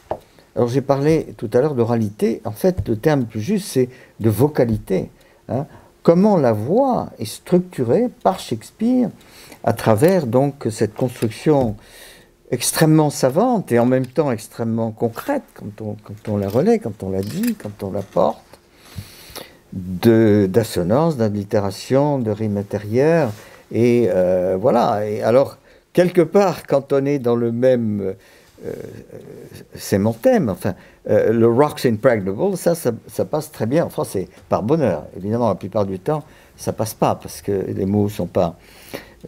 Alors j'ai parlé tout à l'heure d'oralité. En fait, le terme plus juste, c'est de vocalité. hein. Comment la voix est structurée par Shakespeare à travers donc cette construction extrêmement savante et en même temps extrêmement concrète quand on, quand on la relaie, quand on la dit, quand on la porte, d'assonance, d'allitération, de rime intérieure. Et euh, voilà. Et alors, quelque part, quand on est dans le même euh, euh, sémanthème, enfin, euh, le Rocks Impregnable, ça, ça, passe très bien en français, par bonheur. Évidemment, la plupart du temps, ça passe pas parce que les mots sont pas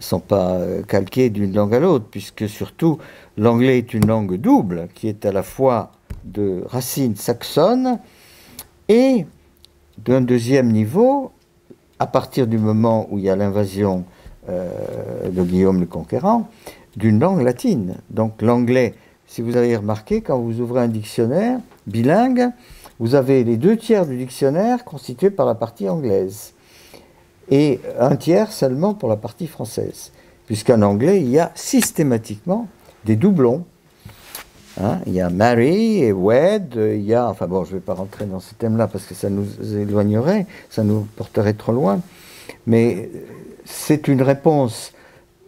sont pas euh, calqués d'une langue à l'autre, puisque surtout l'anglais est une langue double qui est à la fois de racines saxonnes et d'un deuxième niveau, à partir du moment où il y a l'invasion euh, de Guillaume le Conquérant, d'une langue latine. Donc l'anglais, si vous avez remarqué, quand vous ouvrez un dictionnaire bilingue, vous avez les deux tiers du dictionnaire constitués par la partie anglaise et un tiers seulement pour la partie française. Puisqu'en anglais, il y a systématiquement des doublons. Hein, il y a marry et wed, il y a, enfin bon, je ne vais pas rentrer dans ce thème-là parce que ça nous éloignerait, ça nous porterait trop loin, mais c'est une réponse,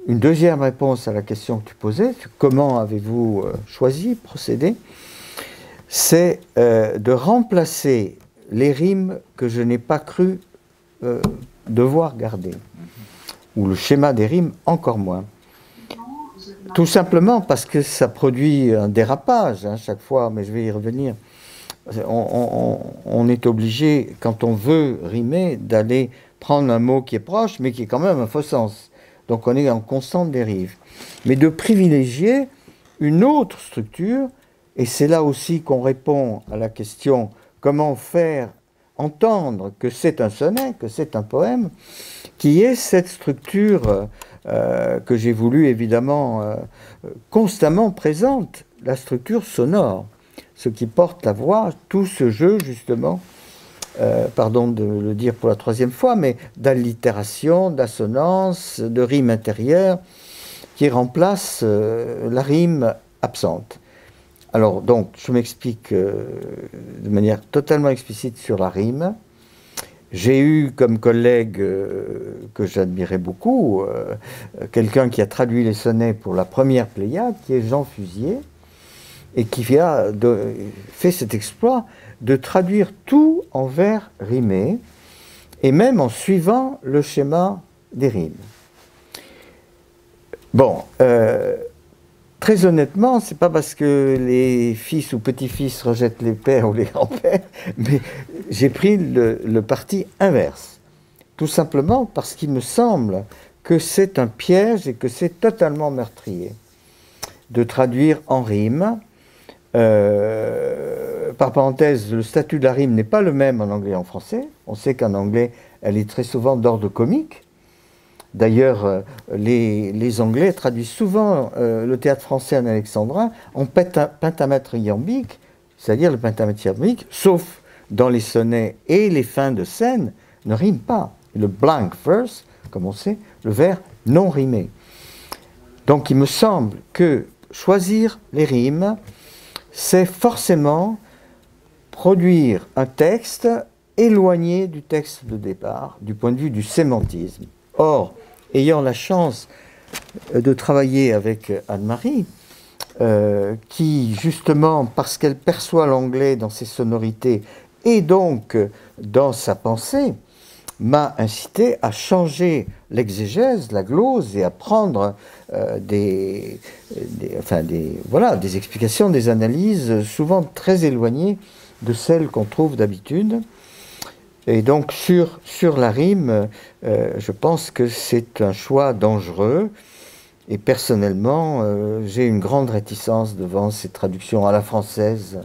une deuxième réponse à la question que tu posais, comment avez-vous euh, choisi, procédé? C'est euh, de remplacer les rimes que je n'ai pas cru euh, devoir garder, ou le schéma des rimes encore moins. Tout simplement parce que ça produit un dérapage hein, chaque fois, mais je vais y revenir. On est obligé, quand on veut rimer, d'aller prendre un mot qui est proche, mais qui est quand même un faux sens. Donc on est en constante dérive. Mais de privilégier une autre structure, et c'est là aussi qu'on répond à la question comment faire entendre que c'est un sonnet, que c'est un poème, qui est cette structure euh, que j'ai voulu évidemment euh, constamment présente, la structure sonore, ce qui porte la voix, tout ce jeu justement, euh, pardon de le dire pour la troisième fois, mais d'allitération, d'assonance, de rime intérieure, qui remplace euh, la rime absente. Alors donc, je m'explique euh, de manière totalement explicite sur la rime. J'ai eu comme collègue que j'admirais beaucoup, quelqu'un qui a traduit les sonnets pour la première Pléiade, qui est Jean Fusier, et qui a fait cet exploit de traduire tout en vers rimés, et même en suivant le schéma des rimes. Bon, euh, très honnêtement, c'est pas parce que les fils ou petits-fils rejettent les pères ou les grands-pères, mais j'ai pris le, le parti inverse. Tout simplement parce qu'il me semble que c'est un piège et que c'est totalement meurtrier de traduire en rime. Euh, par parenthèse, le statut de la rime n'est pas le même en anglais et en français. On sait qu'en anglais, elle est très souvent d'ordre comique. D'ailleurs, euh, les, Anglais traduisent souvent euh, le théâtre français en alexandrin en penta- pentamètre iambique, c'est-à-dire le pentamètre iambique, sauf dans les sonnets et les fins de scène, ne riment pas. le blank verse, comme on sait, le vers non rimé. Donc il me semble que choisir les rimes, c'est forcément produire un texte éloigné du texte de départ, du point de vue du sémantisme. Or, ayant la chance de travailler avec Anne-Marie, euh, qui justement, parce qu'elle perçoit l'anglais dans ses sonorités et donc dans sa pensée, m'a incité à changer l'exégèse, la glose, et à prendre euh, des, enfin des, voilà, des explications, des analyses souvent très éloignées de celles qu'on trouve d'habitude. Et donc sur, sur la rime, euh, je pense que c'est un choix dangereux. Et personnellement, euh, j'ai une grande réticence devant ces traductions à la française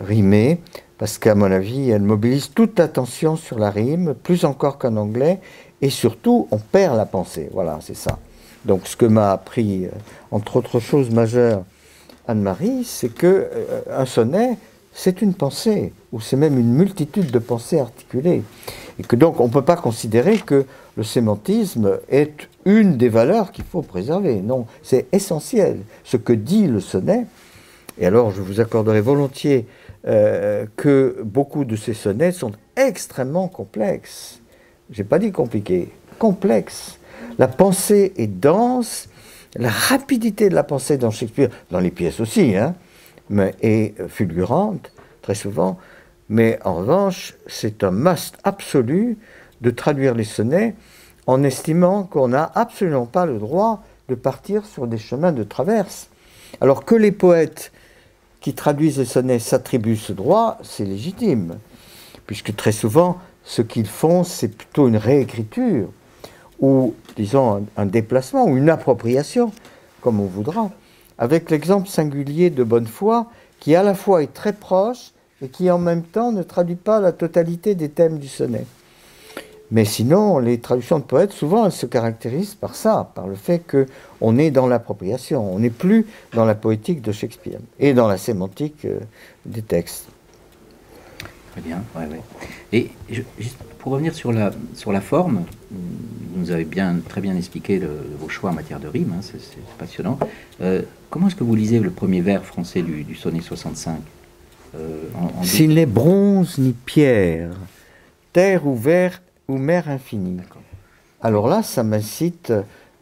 rimées, parce qu'à mon avis, elles mobilisent toute l'attention sur la rime, plus encore qu'en anglais, et surtout, on perd la pensée. Voilà, c'est ça. Donc ce que m'a appris, entre autres choses majeures, Anne-Marie, c'est que un sonnet, c'est une pensée, ou c'est même une multitude de pensées articulées. Et que donc on ne peut pas considérer que le sémantisme est une des valeurs qu'il faut préserver. Non, c'est essentiel. Ce que dit le sonnet, et alors je vous accorderai volontiers euh, que beaucoup de ces sonnets sont extrêmement complexes. J'ai pas dit compliqués, complexes. La pensée est dense, la rapidité de la pensée dans Shakespeare, dans les pièces aussi, hein, mais est fulgurante, très souvent. Mais en revanche, c'est un must absolu de traduire les sonnets en estimant qu'on n'a absolument pas le droit de partir sur des chemins de traverse. Alors que les poètes qui traduisent les sonnets s'attribuent ce droit, c'est légitime, puisque très souvent, ce qu'ils font, c'est plutôt une réécriture, ou, disons, un, déplacement, ou une appropriation, comme on voudra, avec l'exemple singulier de Bonnefoy, qui à la fois est très proche et qui en même temps ne traduit pas la totalité des thèmes du sonnet. Mais sinon, les traductions de poètes, souvent, elles se caractérisent par ça, par le fait qu'on est dans l'appropriation, on n'est plus dans la poétique de Shakespeare et dans la sémantique euh, des textes. Très bien, ouais, ouais. Et je- juste pour revenir sur la, sur la forme, vous nous avez bien, très bien expliqué le- vos choix en matière de rime, hein, c'est passionnant. Euh, comment est-ce que vous lisez le premier vers français du, du sonnet 65 Euh, en- en deux- S'il n'est bronze ni pierre, terre ou verre ou mer infinie. Alors là, ça m'incite,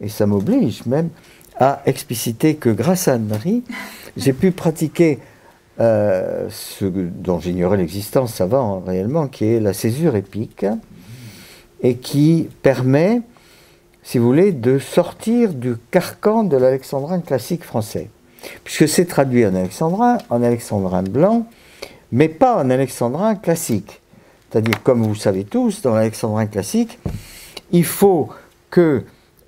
et ça m'oblige même, à expliciter que grâce à Anne-Marie, j'ai pu pratiquer euh, ce dont j'ignorais l'existence avant réellement, qui est la césure épique, et qui permet, si vous voulez, de sortir du carcan de l'alexandrin classique français. Puisque c'est traduit en alexandrin, en alexandrin blanc, mais pas en alexandrin classique. C'est-à-dire, comme vous savez tous, dans l'alexandrin classique, il faut que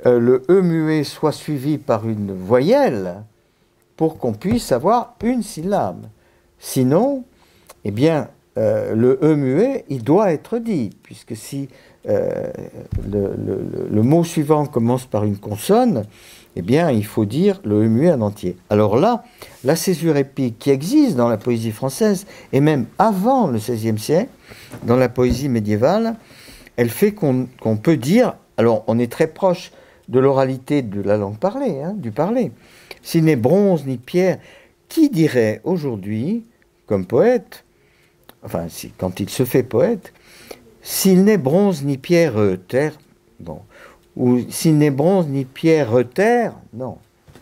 euh, le E muet soit suivi par une voyelle pour qu'on puisse avoir une syllabe. Sinon, eh bien, euh, le E muet, il doit être dit, puisque si euh, le, mot suivant commence par une consonne, eh bien, il faut dire le E muet en entier. Alors là, la césure épique qui existe dans la poésie française, et même avant le XVIe siècle, dans la poésie médiévale, elle fait qu'on qu'on peut dire, alors on est très proche de l'oralité de la langue parlée, hein, du parler. S'il n'est bronze ni pierre, qui dirait aujourd'hui, comme poète, enfin si- quand il se fait poète, s'il n'est bronze ni pierre euh, terre, bon, ou s'il n'est bronze ni pierre euh, terre, non,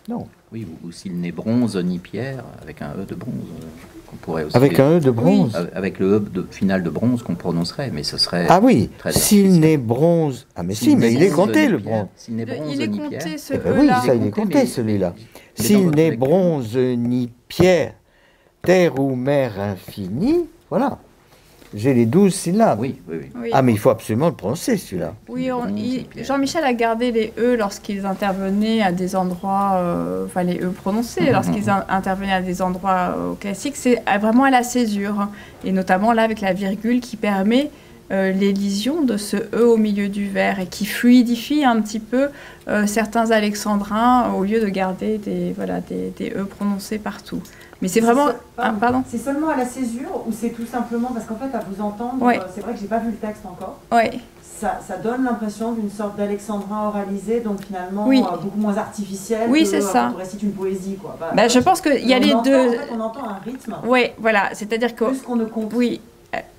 non. Oui, ou, ou s'il n'est bronze ni pierre, avec un E de bronze, euh, qu'on pourrait aussi. Avec un E de bronze. Avec le E de, final de bronze qu'on prononcerait, mais ce serait. Ah oui, s'il n'est bronze, ah mais si, mais il est bronze compté le bronze. S'il n'est bronze Il est ni compté pierre. ce Eh ben oui, ça il est compté, celui-là. S'il n'est bronze ni pierre, terre ou mer infinie, voilà. J'ai les douze syllabes. Oui, oui, oui. Oui. Ah mais il faut absolument le prononcer celui-là. Oui. Jean-Michel a gardé les E lorsqu'ils intervenaient à des endroits, euh, enfin les E prononcés, Mhm. lorsqu'ils in- intervenaient à des endroits euh, classiques, c'est à- vraiment à la césure. Et notamment là avec la virgule qui permet euh, l'élision de ce E au milieu du vers et qui fluidifie un petit peu euh, certains alexandrins au lieu de garder des, voilà, des, des E prononcés partout. Mais c'est vraiment... ah, pardon C'est seulement à la césure ou c'est tout simplement parce qu'en fait à vous entendre, Ouais. euh, c'est vrai que j'ai pas vu le texte encore. Ouais. ça, ça donne l'impression d'une sorte d'alexandrin oralisé, donc finalement Oui. euh, beaucoup moins artificiel Oui, c'est euh, ça. on récite une poésie. Quoi. Bah, Bah, je pense qu'il y a les entend, deux. En fait, on entend un rythme, Oui, voilà, c'est-à-dire que plus qu'on ne compte. Oui,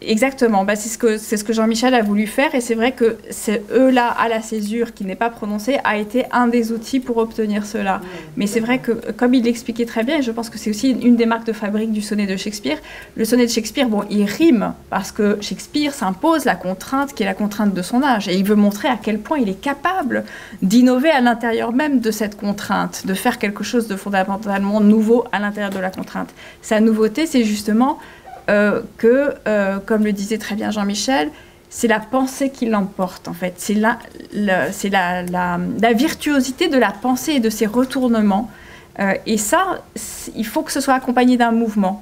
exactement. Bah, c'est ce que c'est ce que Jean-Michel a voulu faire et c'est vrai que c'est eux là à la césure qui n'est pas prononcée a été un des outils pour obtenir cela. Mais c'est vrai que euh, comme il l'expliquait très bien, et je pense que c'est aussi une des marques de fabrique du sonnet de Shakespeare. Le sonnet de Shakespeare, bon, il rime parce que Shakespeare s'impose la contrainte qui est la contrainte de son âge et il veut montrer à quel point il est capable d'innover à l'intérieur même de cette contrainte, de faire quelque chose de fondamentalement nouveau à l'intérieur de la contrainte. Sa nouveauté, c'est justement euh, que, euh, comme le disait très bien Jean-Michel, c'est la pensée qui l'emporte en fait. C'est la, la- la, la- virtuosité de la pensée et de ses retournements. Euh, et ça, il faut que ce soit accompagné d'un mouvement.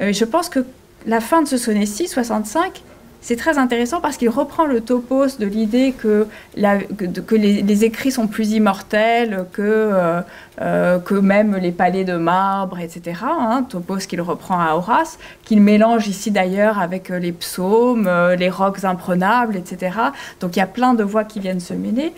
Je pense que la fin de ce sonnet-ci, 65, c'est très intéressant parce qu'il reprend le topos de l'idée que, que, les, écrits sont plus immortels que, euh, euh, que même les palais de marbre, etc. Hein, topos qu'il reprend à Horace, qu'il mélange ici d'ailleurs avec euh, les psaumes, les rocs imprenables, etc. Donc il y a plein de voix qui viennent se mêler,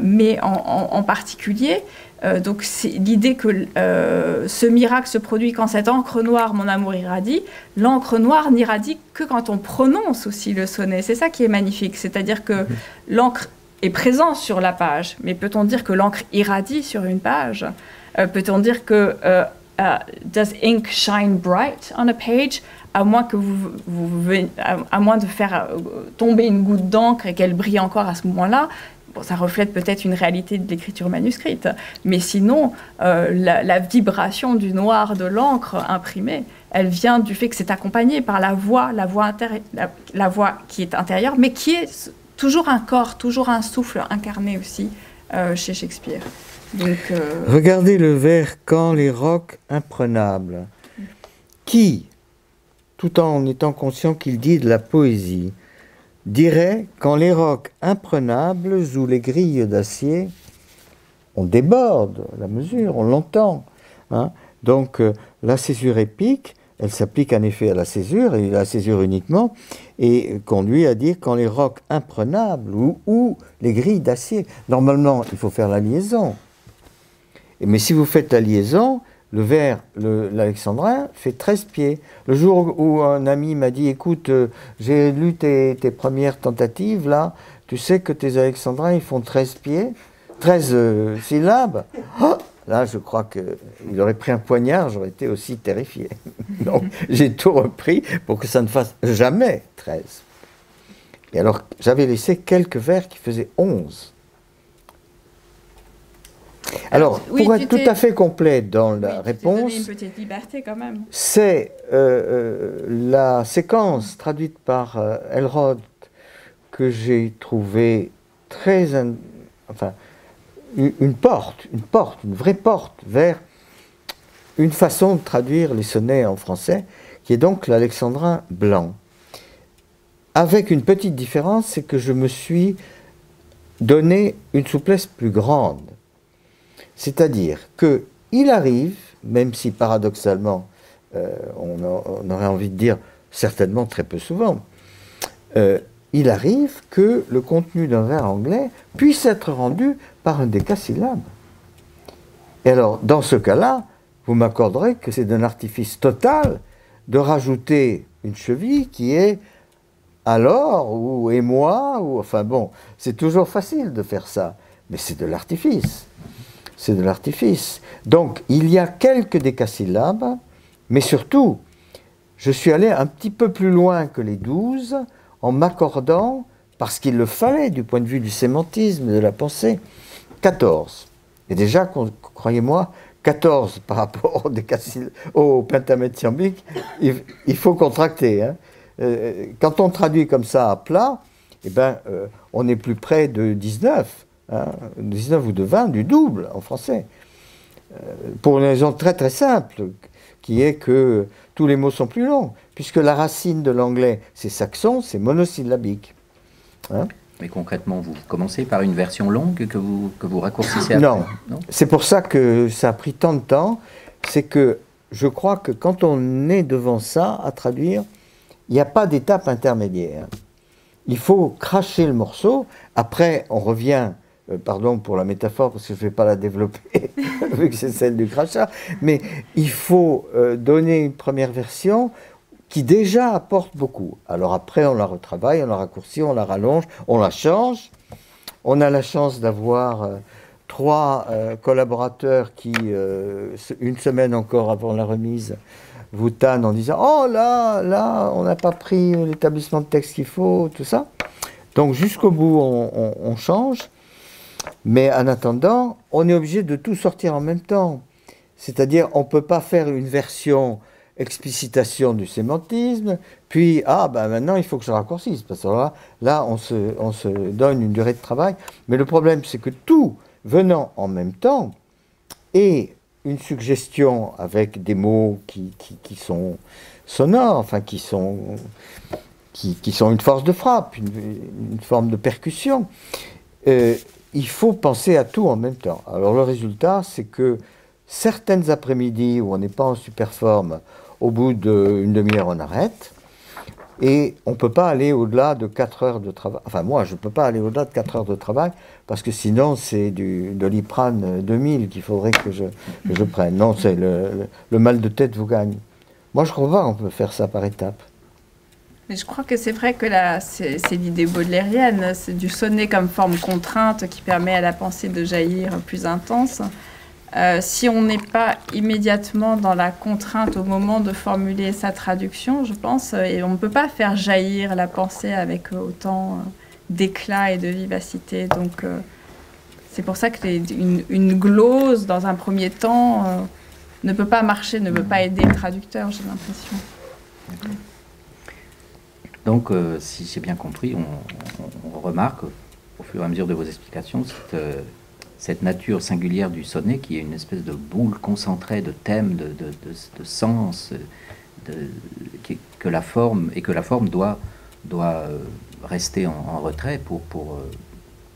mais en particulier, euh, donc l'idée que euh, ce miracle se produit quand cette encre noire, mon amour, irradie. L'encre noire n'irradie que quand on prononce aussi le sonnet. C'est ça qui est magnifique, c'est-à-dire que l'encre est présente sur la page, mais peut-on dire que l'encre irradie sur une page? Euh, Peut-on dire que does ink shine bright on a page? À moins que vous, à, à moins de faire tomber une goutte d'encre et qu'elle brille encore à ce moment-là, Bon, ça reflète peut-être une réalité de l'écriture manuscrite, mais sinon, euh, la, vibration du noir de l'encre imprimée, elle vient du fait que c'est accompagné par la voix, la voix, la, voix qui est intérieure, mais qui est toujours un corps, toujours un souffle incarné aussi euh, chez Shakespeare. Euh, Regardez le vers quand les rocs imprenables. Qui, tout en étant conscient qu'il dit de la poésie, dirait quand les rocs imprenables ou les grilles d'acier, on déborde la mesure, on l'entend. hein. Donc euh, la césure épique, elle s'applique en effet à la césure et la césure uniquement, et conduit à dire quand les rocs imprenables ou, ou les grilles d'acier. Normalement, il faut faire la liaison. Mais si vous faites la liaison, le vers, le- l'alexandrin, fait 13 pieds. Le jour où un ami m'a dit, écoute, euh, j'ai lu tes, tes premières tentatives, là, tu sais que tes alexandrins, ils font 13 pieds, 13 euh, syllabes. Ah Là, je crois qu'il aurait pris un poignard, j'aurais été aussi terrifié. Donc, j'ai tout repris pour que ça ne fasse jamais 13. Et alors, j'avais laissé quelques vers qui faisaient 11. Alors, Oui, pour être tout à fait complet dans la oui, réponse, donné une petite liberté quand même. c'est euh, euh, la séquence traduite par euh, Elrod que j'ai trouvée très, in- enfin, une porte, une porte, une vraie porte vers une façon de traduire les sonnets en français, qui est donc l'alexandrin blanc. Avec une petite différence, c'est que je me suis donné une souplesse plus grande. C'est-à-dire que il arrive, même si paradoxalement, euh, on aurait envie de dire certainement très peu souvent, euh, il arrive que le contenu d'un vers anglais puisse être rendu par un décasyllabe. Et alors, dans ce cas-là, vous m'accorderez que c'est d'un artifice total de rajouter une cheville qui est alors ou et moi ou enfin bon, c'est toujours facile de faire ça, mais c'est de l'artifice. C'est de l'artifice. Donc, il y a quelques décasyllabes, mais surtout, je suis allé un petit peu plus loin que les douze en m'accordant, parce qu'il le fallait du point de vue du sémantisme, de la pensée, 14. Et déjà, croyez-moi, 14 par rapport au, pentamètre il, faut contracter. hein. Euh, quand on traduit comme ça à plat, eh ben, euh, on est plus près de 19, hein, 19 ou de 20, du double en français. Euh, pour une raison très très simple, qui est que tous les mots sont plus longs, puisque la racine de l'anglais, c'est saxon, c'est monosyllabique. Mais concrètement, vous commencez par une version longue que vous, que vous raccourcissez après Non. C'est pour ça que ça a pris tant de temps, c'est que je crois que quand on est devant ça à traduire, il n'y a pas d'étape intermédiaire. il faut cracher le morceau. Après, on revient, euh, pardon pour la métaphore, parce que je ne vais pas la développer, vu que c'est celle du crachat, mais il faut euh, donner une première version qui déjà apporte beaucoup. Alors après, on la retravaille, on la raccourcit, on la rallonge, on la change. On a la chance d'avoir euh, trois collaborateurs qui, une semaine encore avant la remise, vous tannent en disant Oh là, là, on n'a pas pris l'établissement de texte qu'il faut, tout ça. Donc jusqu'au bout, on change. Mais en attendant, on est obligé de tout sortir en même temps. C'est-à-dire, on ne peut pas faire une version explicitation du sémantisme, puis, ah, ben maintenant, il faut que je raccourcisse, parce que là, là on, se, on se donne une durée de travail. Mais le problème, c'est que tout venant en même temps, et une suggestion avec des mots qui, sont sonores, enfin, qui sont, qui, sont une force de frappe, une, une forme de percussion, euh, il faut penser à tout en même temps. Alors le résultat, c'est que certaines après-midi où on n'est pas en super forme, au bout d'une demi-heure, on arrête. Et on ne peut pas aller au-delà de 4 heures de travail. Enfin, moi, je ne peux pas aller au-delà de 4 heures de travail parce que sinon, c'est du, de l'iprane 2000 qu'il faudrait que je, prenne. Non, c'est le mal de tête vous gagne. Moi, je crois pas qu'on peut faire ça par étapes. Mais je crois que c'est vrai que là, c'est l'idée baudelairienne, c'est du sonnet comme forme contrainte qui permet à la pensée de jaillir plus intense. Euh, si on n'est pas immédiatement dans la contrainte au moment de formuler sa traduction, je pense, euh, et on ne peut pas faire jaillir la pensée avec autant euh, d'éclat et de vivacité. Donc, c'est pour ça que une, glose, dans un premier temps, ne peut pas marcher, ne peut pas aider le traducteur, j'ai l'impression. Donc, euh, si j'ai bien compris, on, on- on remarque au fur et à mesure de vos explications cette, euh, cette nature singulière du sonnet qui est une espèce de boule concentrée de thèmes, de, de, de- de sens, de- qui- que la forme et que la forme doit, doit euh, rester en, en retrait pour, pour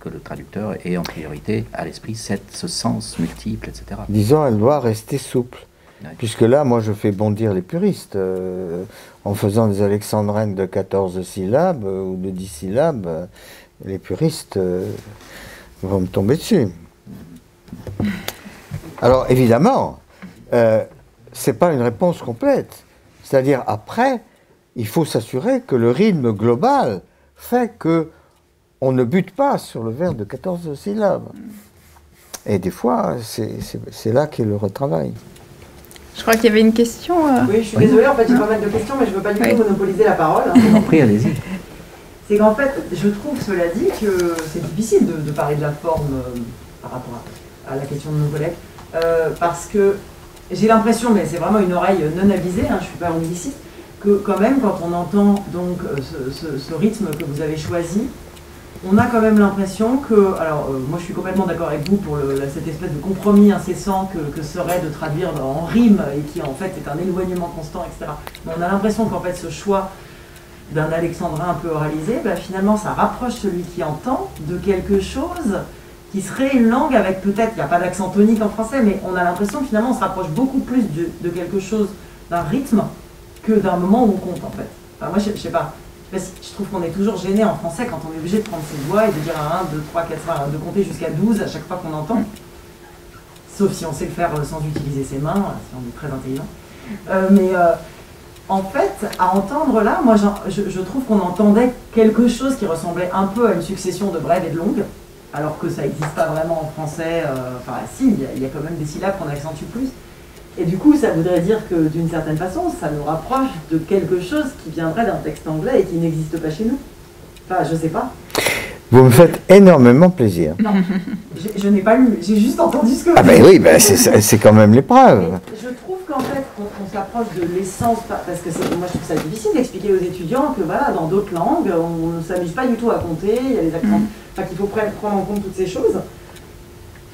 que le traducteur ait en priorité à l'esprit cette- ce sens multiple, etc. Disons, elle doit rester souple. Ouais. Puisque là, moi, je fais bondir les puristes. euh, en faisant des alexandrines de 14 syllabes euh, ou de 10 syllabes, euh, les puristes euh, vont me tomber dessus. Alors, évidemment, euh, c'est pas une réponse complète. C'est-à-dire, après, il faut s'assurer que le rythme global fait que on ne bute pas sur le vers de 14 syllabes. Et des fois, c'est là qu'est le retravail. Je crois qu'il y avait une question. euh, Oui, je suis désolée, en fait, j'ai pas mal de questions, mais je veux pas du tout Oui. monopoliser la parole. hein. Je vous en prie, allez-y. C'est qu'en fait, je trouve, cela dit, que c'est difficile de, de parler de la forme euh, par rapport à, à la question de nos collègues, euh, parce que j'ai l'impression, mais c'est vraiment une oreille non avisée, hein, je suis pas angliciste, que quand même, quand on entend donc ce, ce- ce rythme que vous avez choisi, on a quand même l'impression que, alors euh, moi je suis complètement d'accord avec vous pour cette espèce de compromis incessant que, serait de traduire en rime et qui en fait est un éloignement constant, etc. Mais on a l'impression qu'en fait ce choix d'un alexandrin un peu oralisé, bah, finalement ça rapproche celui qui entend de quelque chose qui serait une langue avec peut-être, il n'y a pas d'accent tonique en français, mais on a l'impression que finalement on se rapproche beaucoup plus de, de quelque chose, d'un rythme, que d'un moment où on compte en fait. Enfin, moi je, je sais pas, je, trouve qu'on est toujours gêné en français quand on est obligé de prendre ses doigts et de dire 1, 2, 3, 4, 5, de compter jusqu'à 12 à chaque fois qu'on entend. Sauf si on sait le faire euh, sans utiliser ses mains, euh, si on est très intelligent. Euh, mais en fait, à entendre là, moi je, trouve qu'on entendait quelque chose qui ressemblait un peu à une succession de brèves et de longues, alors que ça n'existe pas vraiment en français. Enfin, si, il y a quand même des syllabes qu'on accentue plus. Et du coup, ça voudrait dire que d'une certaine façon, ça nous rapproche de quelque chose qui viendrait d'un texte anglais et qui n'existe pas chez nous. Enfin, je sais pas. Vous me faites énormément plaisir. Non, je, je n'ai pas lu, j'ai juste entendu ce que Ah vous ben dites. oui, ben c'est c'est quand même l'épreuve. Je trouve qu'en fait, on, on s'approche de l'essence, pa- parce que moi je trouve ça difficile d'expliquer aux étudiants que voilà, dans d'autres langues, on ne s'amuse pas du tout à compter, il y a les accents, enfin qu'il faut pre- prendre en compte toutes ces choses.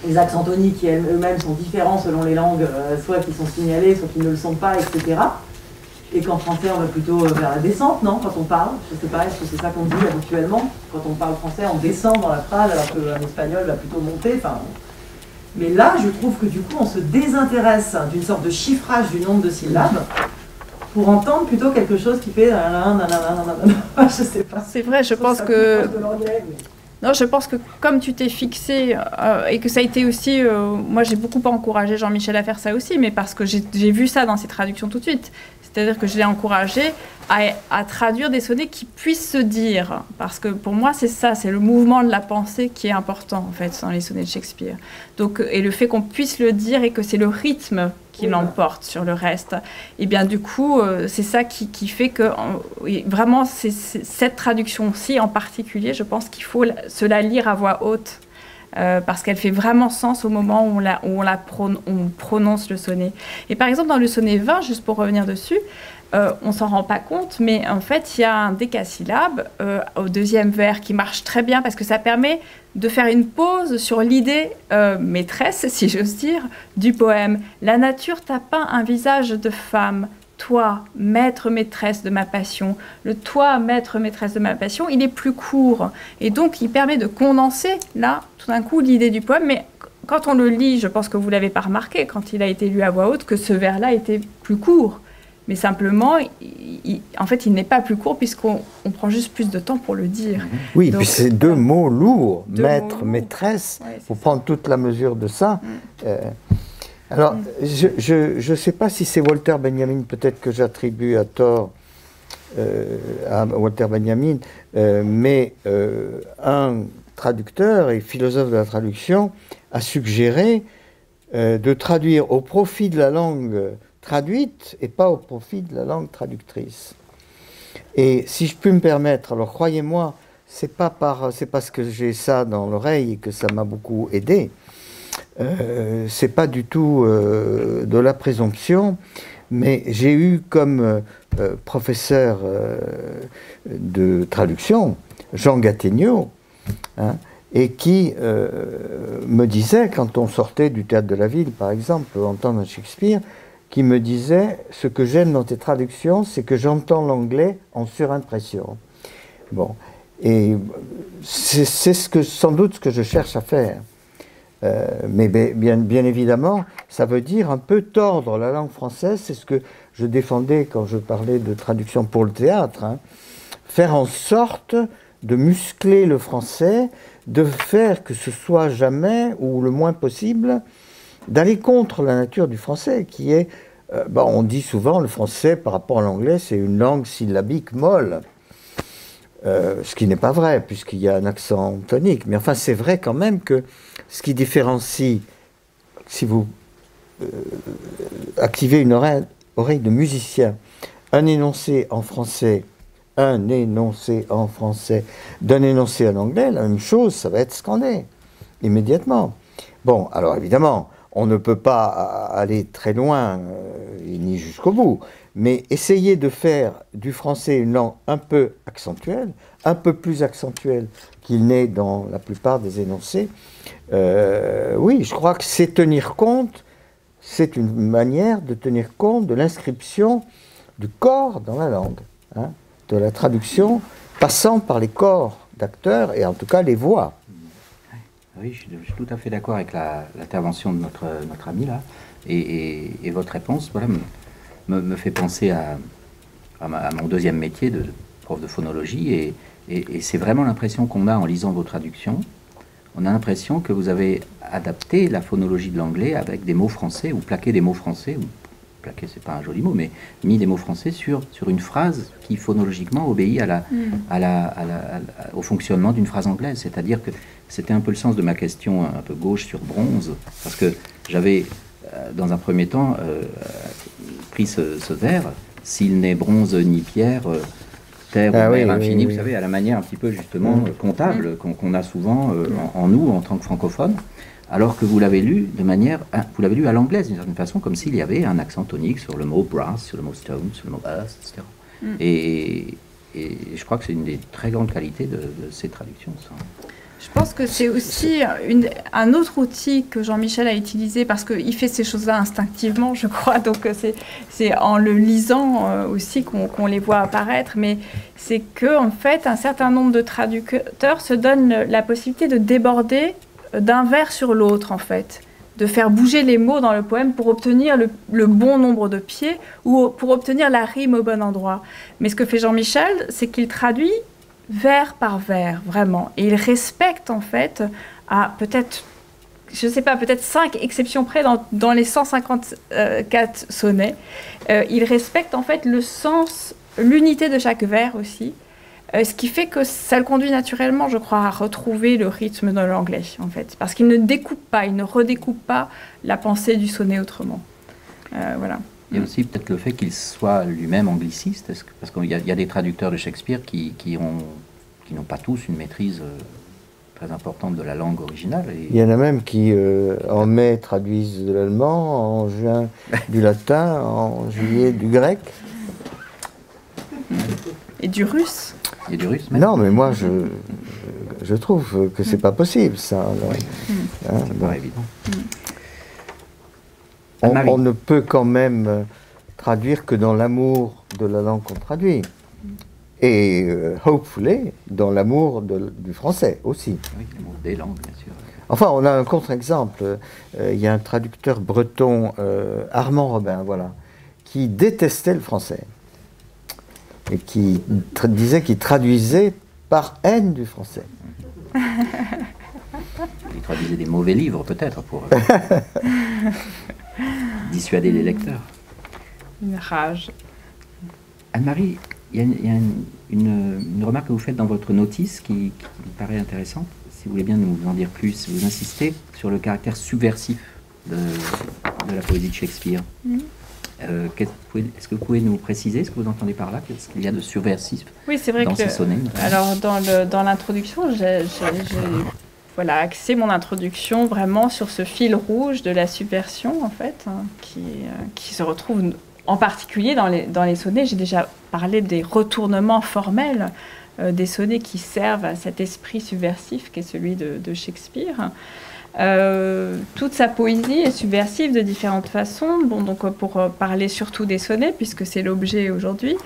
Les accents toniques qui eux-mêmes sont différents selon les langues, euh, soit qui sont signalés, soit qui ne le sont pas, etc. Et qu'en français, on va plutôt euh, vers la descente, non Quand on parle, je sais pas, est-ce que c'est ça qu'on dit habituellement? Quand on parle français, on descend dans la phrase, alors qu'un espagnol va plutôt monter. Enfin, mais là, je trouve que du coup, on se désintéresse d'une sorte de chiffrage du nombre de syllabes pour entendre plutôt quelque chose qui fait je sais pas. C'est vrai, je pense que non, je pense que comme tu t'es fixé euh, et que ça a été aussi, euh, moi j'ai beaucoup encouragé Jean-Michel à faire ça aussi, mais parce que j'ai vu ça dans ses traductions tout de suite. C'est-à-dire que je l'ai encouragé à, traduire des sonnets qui puissent se dire. Parce que pour moi, c'est ça, c'est le mouvement de la pensée qui est important, en fait, dans les sonnets de Shakespeare. Donc, et le fait qu'on puisse le dire et que c'est le rythme qui l'emporte sur le reste. Et bien, du coup, euh, c'est ça qui, fait que, vraiment, c'est cette traduction-ci en particulier, je pense qu'il faut se la lire à voix haute. Euh, parce qu'elle fait vraiment sens au moment où on, la, où on, la on prononce le sonnet. Et par exemple, dans le sonnet 20, juste pour revenir dessus, euh, on s'en rend pas compte, mais en fait, il y a un décasyllabe euh, au deuxième vers qui marche très bien parce que ça permet de faire une pause sur l'idée euh, maîtresse, si j'ose dire, du poème. La nature t'a peint un visage de femme. Toi, maître maîtresse de ma passion, le toi, maître maîtresse de ma passion, il est plus court. Et donc, il permet de condenser, là, tout d'un coup, l'idée du poème. Mais quand on le lit, je pense que vous l'avez pas remarqué, quand il a été lu à voix haute, que ce vers-là était plus court mais simplement, en fait, il n'est pas plus court puisqu'on prend juste plus de temps pour le dire. Oui, puis c'est deux mots lourds, maître, maîtresse. Faut prendre toute la mesure de ça. Mm. Euh, alors, je ne sais pas si c'est Walter Benjamin, peut-être que j'attribue à tort euh, à Walter Benjamin, euh, mais un traducteur et philosophe de la traduction a suggéré de traduire au profit de la langue traduite et pas au profit de la langue traductrice. Et si je peux me permettre, alors croyez-moi, c'est pas par, c'est parce que j'ai ça dans l'oreille que ça m'a beaucoup aidé. Euh, c'est pas du tout euh, de la présomption, mais j'ai eu comme euh, professeur de traduction Jean Gattegno, hein, et qui me disait, quand on sortait du théâtre de la ville, par exemple, entendre Shakespeare, qui me disait Ce que j'aime dans tes traductions, c'est que j'entends l'anglais en surimpression. Bon. Et c'est ce sans doute ce que je cherche à faire. Euh, mais bien, bien, évidemment, ça veut dire un peu tordre la langue française. C'est ce que je défendais quand je parlais de traduction pour le théâtre. Hein. Faire en sorte de muscler le français, de faire que ce soit jamais, ou le moins possible, d'aller contre la nature du français, qui est, euh, bah, on dit souvent, le français par rapport à l'anglais, c'est une langue syllabique molle. Euh, ce qui n'est pas vrai, puisqu'il y a un accent tonique. Mais enfin, c'est vrai quand même que ce qui différencie, si vous euh, activez une oreille, oreille de musicien, un énoncé en français, un énoncé en français, d'un énoncé en anglais, la même chose, ça va être scandé, immédiatement. Bon, alors évidemment, on ne peut pas aller très loin, euh, ni jusqu'au bout, mais essayer de faire du français une langue un peu accentuelle, un peu plus accentuelle qu'il n'est dans la plupart des énoncés, euh, oui, je crois que c'est tenir compte, c'est une manière de tenir compte de l'inscription du corps dans la langue, hein, de la traduction passant par les corps d'acteurs et en tout cas les voix. Oui, je suis, tout à fait d'accord avec l'intervention de notre, notre ami là. Et, votre réponse voilà, me, me, fait penser à, à, mon deuxième métier de prof de phonologie. Et, et c'est vraiment l'impression qu'on a en lisant vos traductions. On a l'impression que vous avez adapté la phonologie de l'anglais avec des mots français ou plaqué des mots français, ou plaqué c'est pas un joli mot, mais mis des mots français sur, sur une phrase qui phonologiquement obéit à la, mm. à la, à la, au fonctionnement d'une phrase anglaise. C'est-à-dire que c'était un peu le sens de ma question un peu gauche sur bronze, parce que j'avais, euh, dans un premier temps, euh, pris ce, ce vers, s'il n'est bronze ni pierre, euh, terre ah ou mer infinie, vous savez, à la manière un petit peu justement mm. comptable mm. qu'on a souvent en, nous en tant que francophones, alors que vous l'avez lu de manière, vous l'avez lu à l'anglaise d'une certaine façon, comme s'il y avait un accent tonique sur le mot brass, sur le mot stone, sur le mot earth, etc. Et, et, je crois que c'est une des très grandes qualités de, de ces traductions. Ça. Je pense que c'est aussi un autre outil que Jean-Michel a utilisé parce qu'il fait ces choses-là instinctivement, je crois. Donc euh, c'est en le lisant euh, aussi qu'on les voit apparaître. Mais c'est que en fait, un certain nombre de traducteurs se donnent la possibilité de déborder d'un vers sur l'autre, en fait de faire bouger les mots dans le poème pour obtenir le bon nombre de pieds ou pour obtenir la rime au bon endroit. Mais ce que fait Jean-Michel, c'est qu'il traduit vers par vers, vraiment. Et il respecte en fait à peut-être je ne sais pas, peut-être cinq exceptions près dans, les 154 sonnets. Euh, il respecte en fait le sens, l'unité de chaque vers aussi, euh, ce qui fait que ça le conduit naturellement, je crois, à retrouver le rythme dans l'anglais, en fait, parce qu'il ne découpe pas, il ne redécoupe pas la pensée du sonnet autrement. Euh, voilà. Il y a aussi peut-être le fait qu'il soit lui-même angliciste, est-ce que- parce qu'il y, a- il y a des traducteurs de Shakespeare qui, qui ont, qui n'ont pas tous une maîtrise euh, très importante de la langue originale. Et Il y en a même qui, euh, en mai, traduisent de l'allemand, en juin, du latin, en juillet, du grec. Et du russe. il y a du russe même Non, mais moi, je, je trouve que c'est pas possible, ça. alors. Hein, C'est bon. pas évident. On, ne peut quand même euh, traduire que dans l'amour de la langue qu'on traduit. Et, euh, hopefully, dans l'amour du français aussi. Oui, le mot des langues, bien sûr. Enfin, on a un contre-exemple. Euh, Il y a un traducteur breton, euh, Armand Robin, voilà, qui détestait le français. Et qui disait qu'il traduisait par haine du français. Il traduisait des mauvais livres, peut-être, pour dissuader les lecteurs. Une rage. Anne-Marie, il y a, une, il y a une- une- une remarque que vous faites dans votre notice qui, qui me paraît intéressante. Si vous voulez bien nous en dire plus, vous insistez sur le caractère subversif de, de la poésie de Shakespeare. Euh, vous pouvez- Est-ce que vous pouvez nous préciser ce que vous entendez par là? Qu'est-ce qu'il y a de subversif Oui, c'est vrai dans que. ces sonnets Alors, dans le- dans voilà, axé mon introduction vraiment sur ce fil rouge de la subversion, en fait, hein, qui, euh, qui se retrouve en particulier dans les, sonnets. J'ai déjà parlé des retournements formels euh, des sonnets qui servent à cet esprit subversif qui est celui de Shakespeare. Euh, toute sa poésie est subversive de différentes façons. Bon, donc euh, pour euh, parler surtout des sonnets, puisque c'est l'objet aujourd'hui,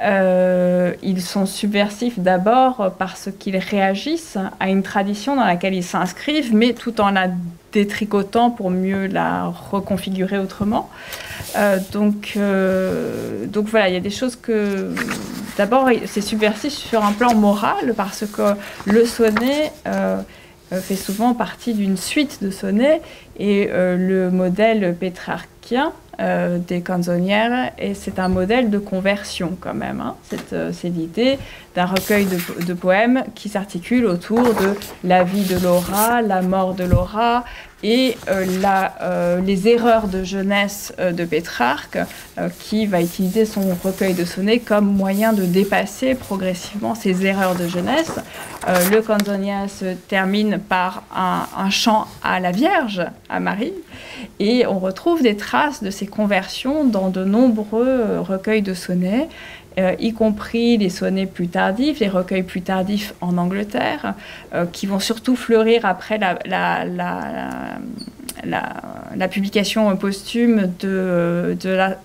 ils sont subversifs d'abord parce qu'ils réagissent à une tradition dans laquelle ils s'inscrivent, mais tout en la détricotant pour mieux la reconfigurer autrement. Donc, donc voilà, il y a des choses que... D'abord, c'est subversif sur un plan moral parce que le sonnet... euh, fait souvent partie d'une suite de sonnets et euh, le modèle pétrarchien euh, des canzonières et c'est un modèle de conversion quand même. hein. C'est l'idée d'un recueil de poèmes qui s'articule autour de la vie de Laura, la mort de Laura et euh, euh, les erreurs de jeunesse euh, de Pétrarque qui va utiliser son recueil de sonnets comme moyen de dépasser progressivement ces erreurs de jeunesse. Le canzonier se termine par un, chant à la Vierge, à Marie, et on retrouve des traces de ces conversions dans de nombreux recueils de sonnets, euh, y compris les sonnets plus tardifs, les recueils plus tardifs en Angleterre, euh, qui vont surtout fleurir après la, la- la- la- la publication posthume de, de la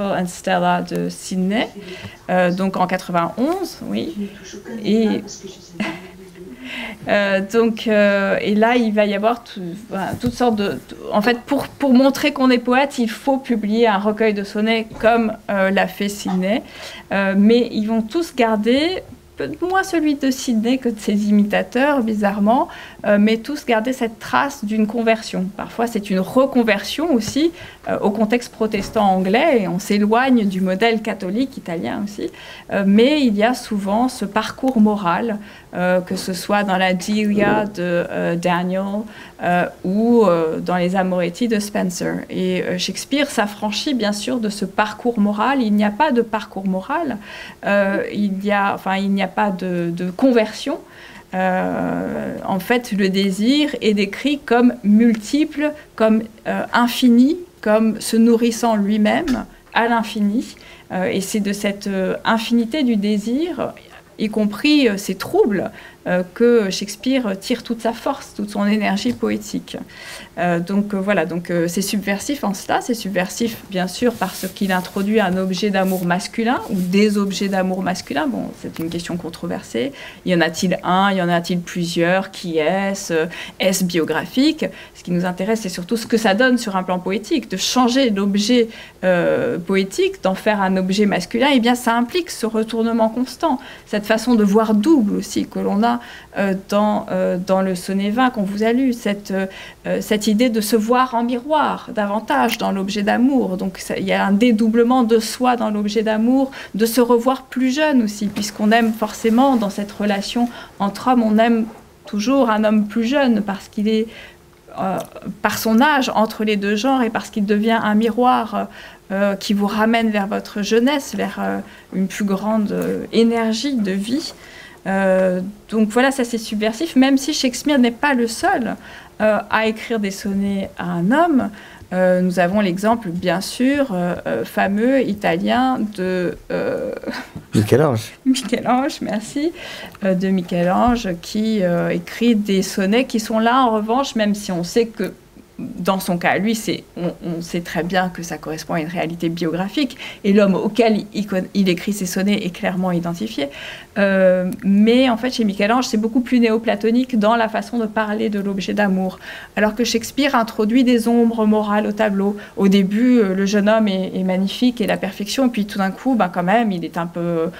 and Stella de Sydney, euh, donc en 91, oui. Et, euh, donc, euh, et là, il va y avoir toutes sortes de. En fait, pour, pour montrer qu'on est poète, il faut publier un recueil de sonnets comme euh, l'a fait Sidney. Mais ils vont tous garder, moins celui de Sidney que de ses imitateurs, bizarrement, euh, mais tous garder cette trace d'une conversion. Parfois, c'est une reconversion aussi euh, au contexte protestant anglais, et on s'éloigne du modèle catholique italien aussi. Euh, mais il y a souvent ce parcours moral, que ce soit dans la Delia de Daniel euh, ou euh, dans les Amoretti de Spencer. Et euh, Shakespeare s'affranchit bien sûr de ce parcours moral. Il n'y a pas de parcours moral, il y a, enfin, n'y a pas de, conversion. En fait, le désir est décrit comme multiple, comme infini, comme se nourrissant lui-même à l'infini. Et c'est de cette infinité du désir, y compris ses troubles, que Shakespeare tire toute sa force, toute son énergie poétique. Euh, donc euh, voilà, donc c'est subversif en cela, c'est subversif bien sûr parce qu'il introduit un objet d'amour masculin ou des objets d'amour masculin. Bon, c'est une question controversée. Y en a-t-il un? Y en a-t-il plusieurs? Qui est-ce? Est-ce biographique? Ce qui nous intéresse, c'est surtout ce que ça donne sur un plan poétique, de changer l'objet poétique, d'en faire un objet masculin. Et eh bien, ça implique ce retournement constant, cette façon de voir double aussi que l'on a euh, dans, euh, dans le sonnet 20 qu'on vous a lu, euh, cette idée de se voir en miroir davantage dans l'objet d'amour. Donc il y a un dédoublement de soi dans l'objet d'amour, de se revoir plus jeune aussi, puisqu'on aime forcément dans cette relation entre hommes, on aime toujours un homme plus jeune parce qu'il est par son âge entre les deux genres et parce qu'il devient un miroir qui vous ramène vers votre jeunesse, vers une plus grande énergie de vie. Euh, donc voilà, ça c'est subversif, même si Shakespeare n'est pas le seul euh, à écrire des sonnets à un homme. Euh, nous avons l'exemple, bien sûr, fameux italien de Michel-Ange. Michel-Ange, merci, de Michel-Ange, qui écrit des sonnets qui sont là, en revanche, même si on sait que dans son cas, lui, on, sait très bien que ça correspond à une réalité biographique, et l'homme auquel il, écrit ses sonnets est clairement identifié. Euh, mais en fait, chez Michel-Ange, c'est beaucoup plus néoplatonique dans la façon de parler de l'objet d'amour, alors que Shakespeare introduit des ombres morales au tableau. Au début, euh, le jeune homme est, magnifique et la perfection, puis tout d'un coup, ben, quand même, il est un peu,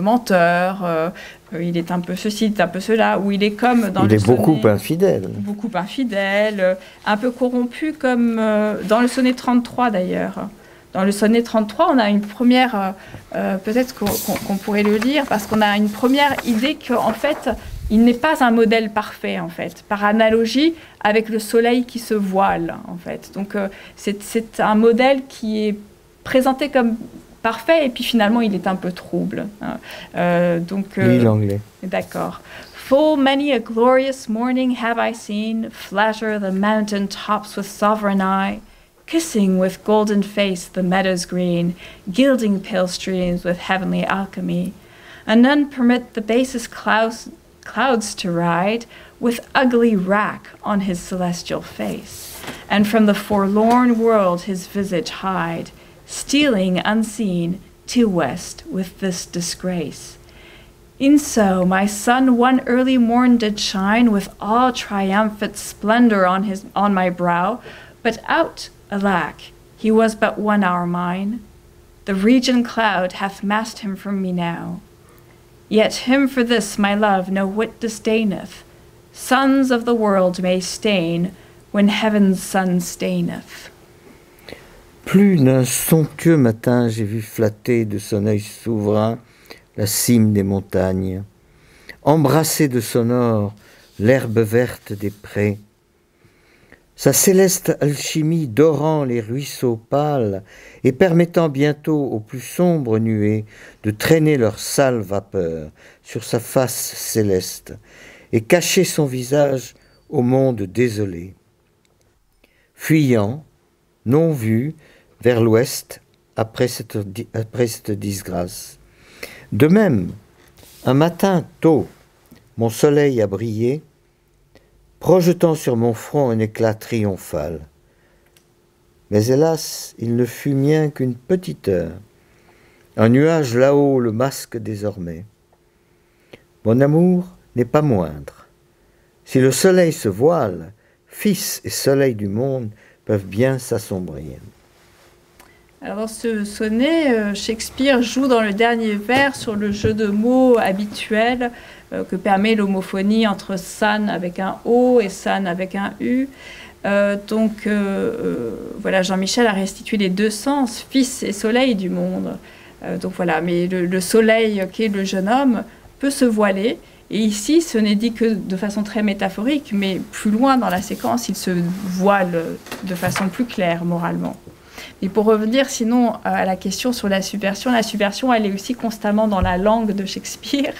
menteur. Euh, il est un peu ceci, un peu cela, ou il est comme dans il le est beaucoup infidèle. Beaucoup infidèle, euh, un peu corrompu comme euh, dans le sonnet 33 d'ailleurs. Dans le sonnet 33, on a une première, peut-être qu'on pourrait le lire, parce qu'on a une première idée qu'en fait, il n'est pas un modèle parfait, en fait, par analogie avec le soleil qui se voile, en fait. Donc, c'est un modèle qui est présenté comme parfait et puis finalement il est un peu trouble. Euh, donc, euh, l'anglais. D'accord. Full many a glorious morning have I seen flatter the mountain tops with sovereign eye, kissing with golden face the meadows green, gilding pale streams with heavenly alchemy. And none permit the basest clouds, clouds to ride with ugly rack on his celestial face, and from the forlorn world his visage hide stealing unseen to west with this disgrace. In so my sun one early morn did shine with all triumphant splendor on his on my brow, but out, alack, he was but one hour mine. The region cloud hath masked him from me now. Yet him for this my love no whit disdaineth. Sons of the world may stain when heaven's sun staineth. Plus d'un somptueux matin j'ai vu flatter de son œil souverain la cime des montagnes, embrasser de son or l'herbe verte des prés, sa céleste alchimie dorant les ruisseaux pâles et permettant bientôt aux plus sombres nuées de traîner leur sale vapeur sur sa face céleste et cacher son visage au monde désolé. Fuyant, non vu, vers l'ouest après cette, disgrâce. De même, un matin tôt, mon soleil a brillé, projetant sur mon front un éclat triomphal. Mais hélas, il ne fut mien qu'une petite heure. Un nuage là-haut le masque désormais. Mon amour n'est pas moindre. Si le soleil se voile, fils et soleil du monde peuvent bien s'assombrir. Alors dans ce sonnet, euh, Shakespeare joue dans le dernier vers sur le jeu de mots habituel euh, que permet l'homophonie entre san avec un O et san avec un U. Euh, donc voilà, Jean-Michel a restitué les deux sens, fils et soleil du monde. donc voilà, mais le, le soleil qui est le jeune homme peut se voiler. Et ici, ce n'est dit que de façon très métaphorique, mais plus loin dans la séquence, il se voile de façon plus claire moralement. Et pour revenir sinon euh, à la question sur la subversion, la subversion, elle est aussi constamment dans la langue de Shakespeare,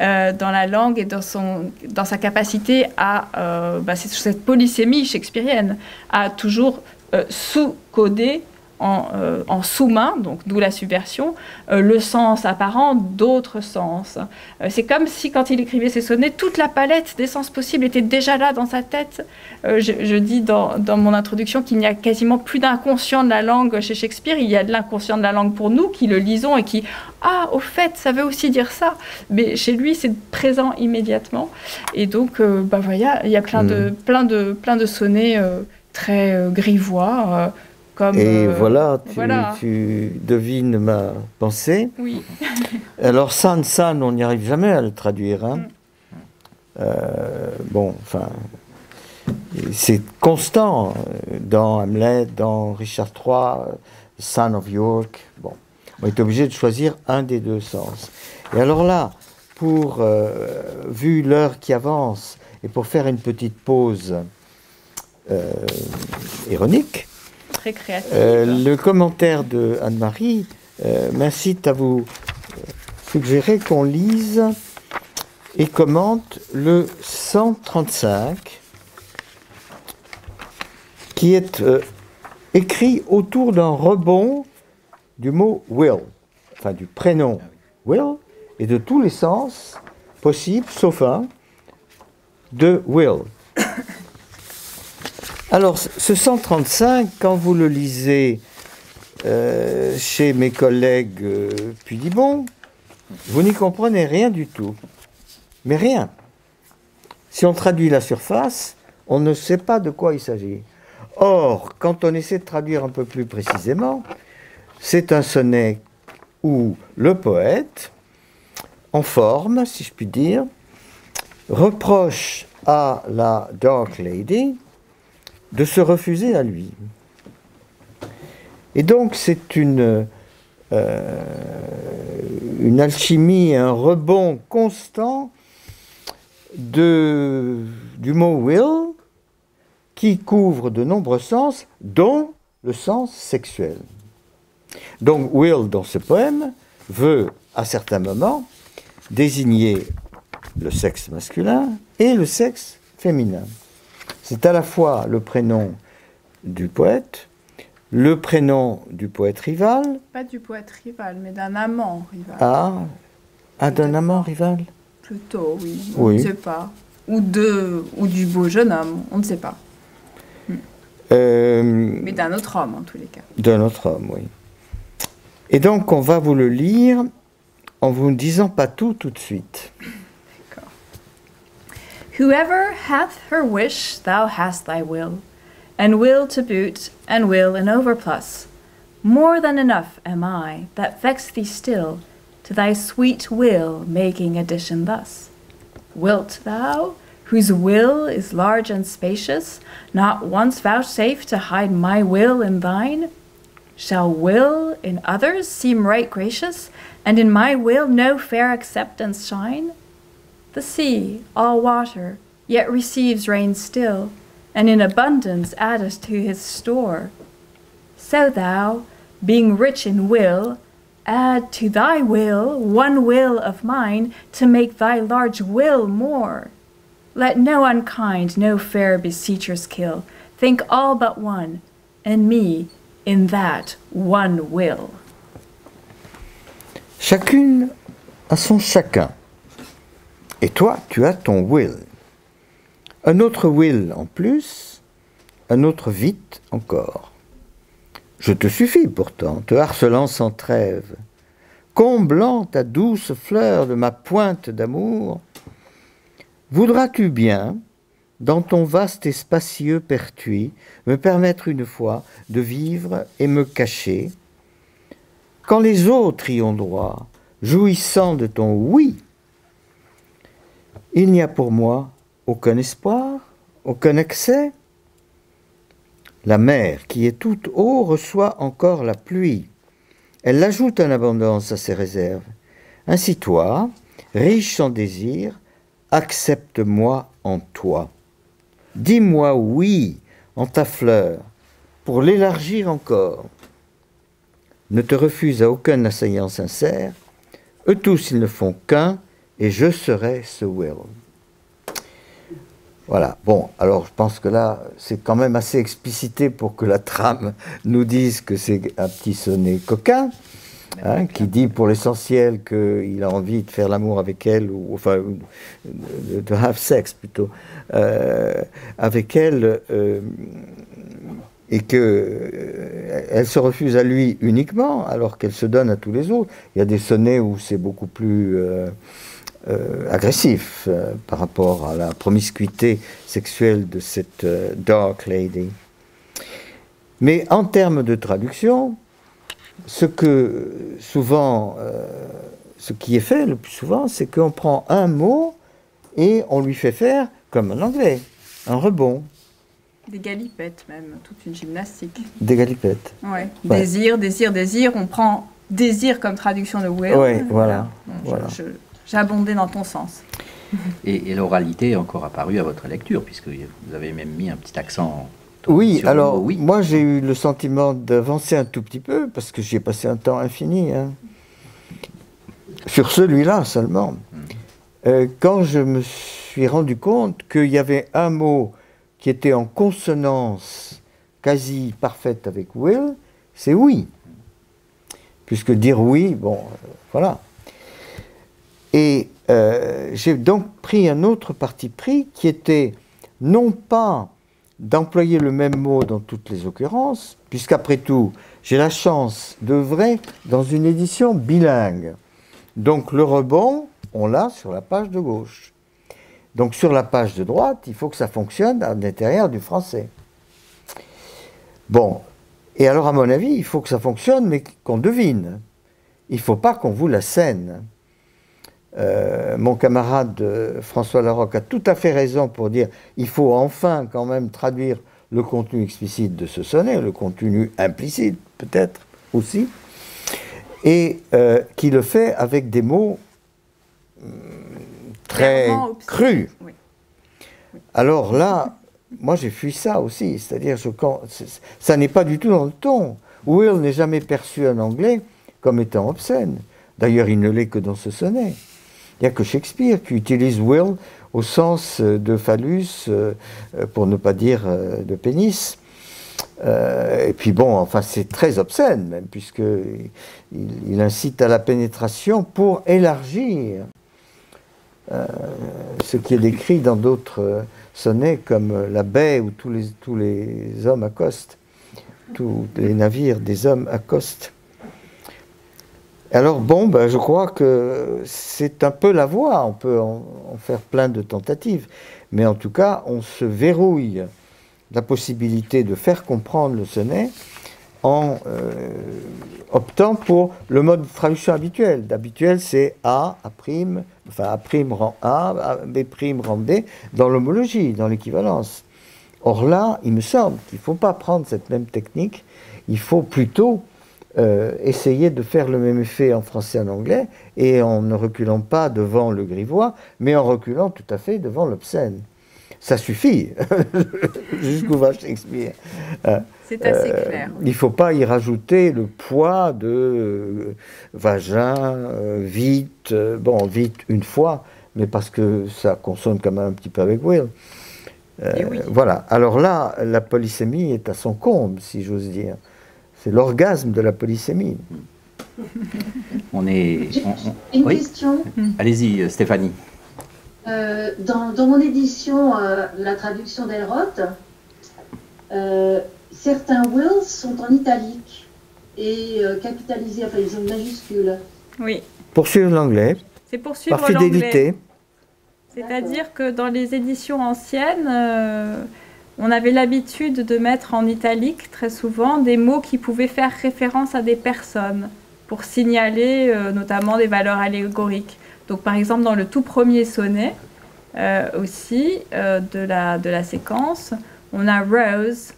euh, dans la langue et dans, son, dans sa capacité à, euh, bah, cette polysémie shakespearienne, à toujours sous-coder en, euh, en sous-main, donc d'où la subversion, euh, le sens apparent d'autres sens. Euh, c'est comme si quand il écrivait ses sonnets, toute la palette des sens possibles était déjà là dans sa tête. Je, je dis dans, dans mon introduction qu'il n'y a quasiment plus d'inconscient de la langue chez Shakespeare, il y a de l'inconscient de la langue pour nous qui le lisons et qui, ah, au fait, ça veut aussi dire ça. Mais chez lui, c'est présent immédiatement. Et donc, bah, voilà, il y a plein, de, plein, de, plein de sonnets très grivois. Comme, Et euh, voilà tu, voilà. tu devines ma pensée. Oui. Alors, San San, on n'y arrive jamais à le traduire. hein. Mm. Euh, bon, enfin, c'est constant euh, dans Hamlet, dans Richard III, Son of York. Bon, on est obligé de choisir un des deux sens. Et alors là, pour, euh, vu l'heure qui avance, et pour faire une petite pause ironique, Euh, le commentaire de Anne-Marie euh, m'incite à vous suggérer qu'on lise et commente le 135 qui est euh, écrit autour d'un rebond du mot will, enfin du prénom will et de tous les sens possibles sauf un de will. Alors, ce 135, quand vous le lisez euh, chez mes collègues euh, Pudibon, vous n'y comprenez rien du tout. Mais rien. Si on traduit la surface, on ne sait pas de quoi il s'agit. Or, quand on essaie de traduire un peu plus précisément, c'est un sonnet où le poète, en forme, si je puis dire, reproche à la Dark Lady de se refuser à lui. Et donc c'est une, euh, une alchimie, un rebond constant de, du mot will qui couvre de nombreux sens, dont le sens sexuel. Donc will dans ce poème veut à certains moments désigner le sexe masculin et le sexe féminin. C'est à la fois le prénom du poète, le prénom du poète rival, Pas du poète rival, mais d'un amant rival. à, à d'un amant rival. Plutôt, oui. On Oui. ne sait pas. Ou, de, ou du beau jeune homme, on ne sait pas. Euh, Mais d'un autre homme, en tous les cas. d'un autre homme, oui. Et donc on va vous le lire en vous ne disant pas tout tout de suite. Whoever hath her wish, thou hast thy will, and will to boot, and will in overplus. More than enough am I, that vex thee still, to thy sweet will making addition thus. Wilt thou, whose will is large and spacious, not once vouchsafe to hide my will in thine? Shall will in others seem right gracious, and in my will no fair acceptance shine? The sea, all water, yet receives rain still, and in abundance addeth to his store. So thou, being rich in will, add to thy will one will of mine to make thy large will more. Let no unkind, no fair beseechers kill. Think all but one, and me in that one will. Chacune a son chacun. Et toi, tu as ton will. Un autre will en plus, un autre vite encore. Je te suffis pourtant, te harcelant sans trêve, comblant ta douce fleur de ma pointe d'amour. Voudras-tu bien, dans ton vaste et spacieux pertuis, me permettre une fois de vivre et me cacher? Quand les autres y ont droit, jouissant de ton oui, il n'y a pour moi aucun espoir, aucun accès. La mer, qui est toute eau, reçoit encore la pluie. Elle ajoute en abondance à ses réserves. Ainsi toi, riche en désir, accepte-moi en toi. Dis-moi oui en ta fleur, pour l'élargir encore. Ne te refuse à aucun assaillant sincère. Eux tous, ils ne font qu'un, et je serai ce will. Voilà. Bon, alors je pense que là, c'est quand même assez explicité pour que la trame nous dise que c'est un petit sonnet coquin, hein, qui dit pour l'essentiel qu'il a envie de faire l'amour avec elle, ou enfin, de, have sex plutôt, euh, avec elle, euh, et que euh, elle se refuse à lui uniquement, alors qu'elle se donne à tous les autres. Il y a des sonnets où c'est beaucoup plus euh, agressif euh, par rapport à la promiscuité sexuelle de cette euh, Dark Lady. Mais en termes de traduction, ce que souvent, ce qui est fait le plus souvent, c'est qu'on prend un mot et on lui fait faire comme en anglais, un rebond, Des galipettes même, toute une gymnastique. des galipettes. Ouais. Ouais. Désir, désir, désir. On prend désir comme traduction de will. Ouais, voilà, je- voilà. je- J'ai abondé dans ton sens. Et, et l'oralité est encore apparue à votre lecture, puisque vous avez même mis un petit accent. Oui, sur le alors mot oui. moi j'ai eu le sentiment d'avancer un tout petit peu parce que j'y ai passé un temps infini. hein. Sur celui-là seulement. Euh, quand je me suis rendu compte qu'il y avait un mot qui était en consonance quasi parfaite avec will, c'est oui. Puisque dire oui, bon, euh, voilà. Et euh, j'ai donc pris un autre parti pris qui était non pas d'employer le même mot dans toutes les occurrences, puisqu'après tout, j'ai la chance d'œuvrer dans une édition bilingue. Donc le rebond, on l'a sur la page de gauche. Donc sur la page de droite, il faut que ça fonctionne à l'intérieur du français. Bon, et alors à mon avis, il faut que ça fonctionne, mais qu'on devine. Il ne faut pas qu'on vous la scène. Euh, mon camarade euh, François Larocque a tout à fait raison pour dire il faut enfin quand même traduire le contenu explicite de ce sonnet, le contenu implicite peut-être aussi, et euh, qui le fait avec des mots hum, très crus. Oui. Alors là, moi j'ai fui ça aussi, c'est-à-dire ça n'est pas du tout dans le ton. Will n'est jamais perçu en anglais comme étant obscène. D'ailleurs, il ne l'est que dans ce sonnet. Il n'y a que Shakespeare qui utilise will au sens euh, de phallus, euh, euh, pour ne pas dire de pénis. Et puis bon, enfin c'est très obscène même, puisque il, il incite à la pénétration pour élargir ce qui est décrit dans d'autres sonnets comme la baie où tous les, tous les hommes accostent, tous les navires des hommes accostent. Alors bon, ben, je crois que c'est un peu la voie, on peut en, faire plein de tentatives, mais en tout cas, on se verrouille la possibilité de faire comprendre le sonnet en euh, optant pour le mode de traduction habituel. D'habituel, c'est A, A', enfin A' rend A, A- B' rend B, dans l'homologie, dans l'équivalence. Or là, il me semble qu'il ne faut pas prendre cette même technique, il faut plutôt euh, essayer de faire le même effet en français et en anglais, et en ne reculant pas devant le grivois, mais en reculant tout à fait devant l'obscène. Ça suffit, jusqu'où va Shakespeare. C'est assez euh, clair. Il ne faut pas y rajouter le poids de euh, vagin, euh, vite, bon, vite une fois, mais parce que ça consonne quand même un petit peu avec Will. Oui. Voilà. Alors là, la polysémie est à son comble, si j'ose dire. C'est l'orgasme de la polysémie. On est. J'ai on- on- une oui, question. allez-y, euh, Stéphanie. Euh, dans, dans mon édition, euh, la traduction d'Elroth, euh, certains wills sont en italique et euh, capitalisés, enfin ils ont une majuscule. Oui. Poursuivre l'anglais, C'est pour suivre par l'anglais. fidélité. C'est-à-dire que dans les éditions anciennes, euh, on avait l'habitude de mettre en italique très souvent des mots qui pouvaient faire référence à des personnes pour signaler euh, notamment des valeurs allégoriques. Donc par exemple dans le tout premier sonnet euh, aussi euh, de, la, de la séquence, on a Rose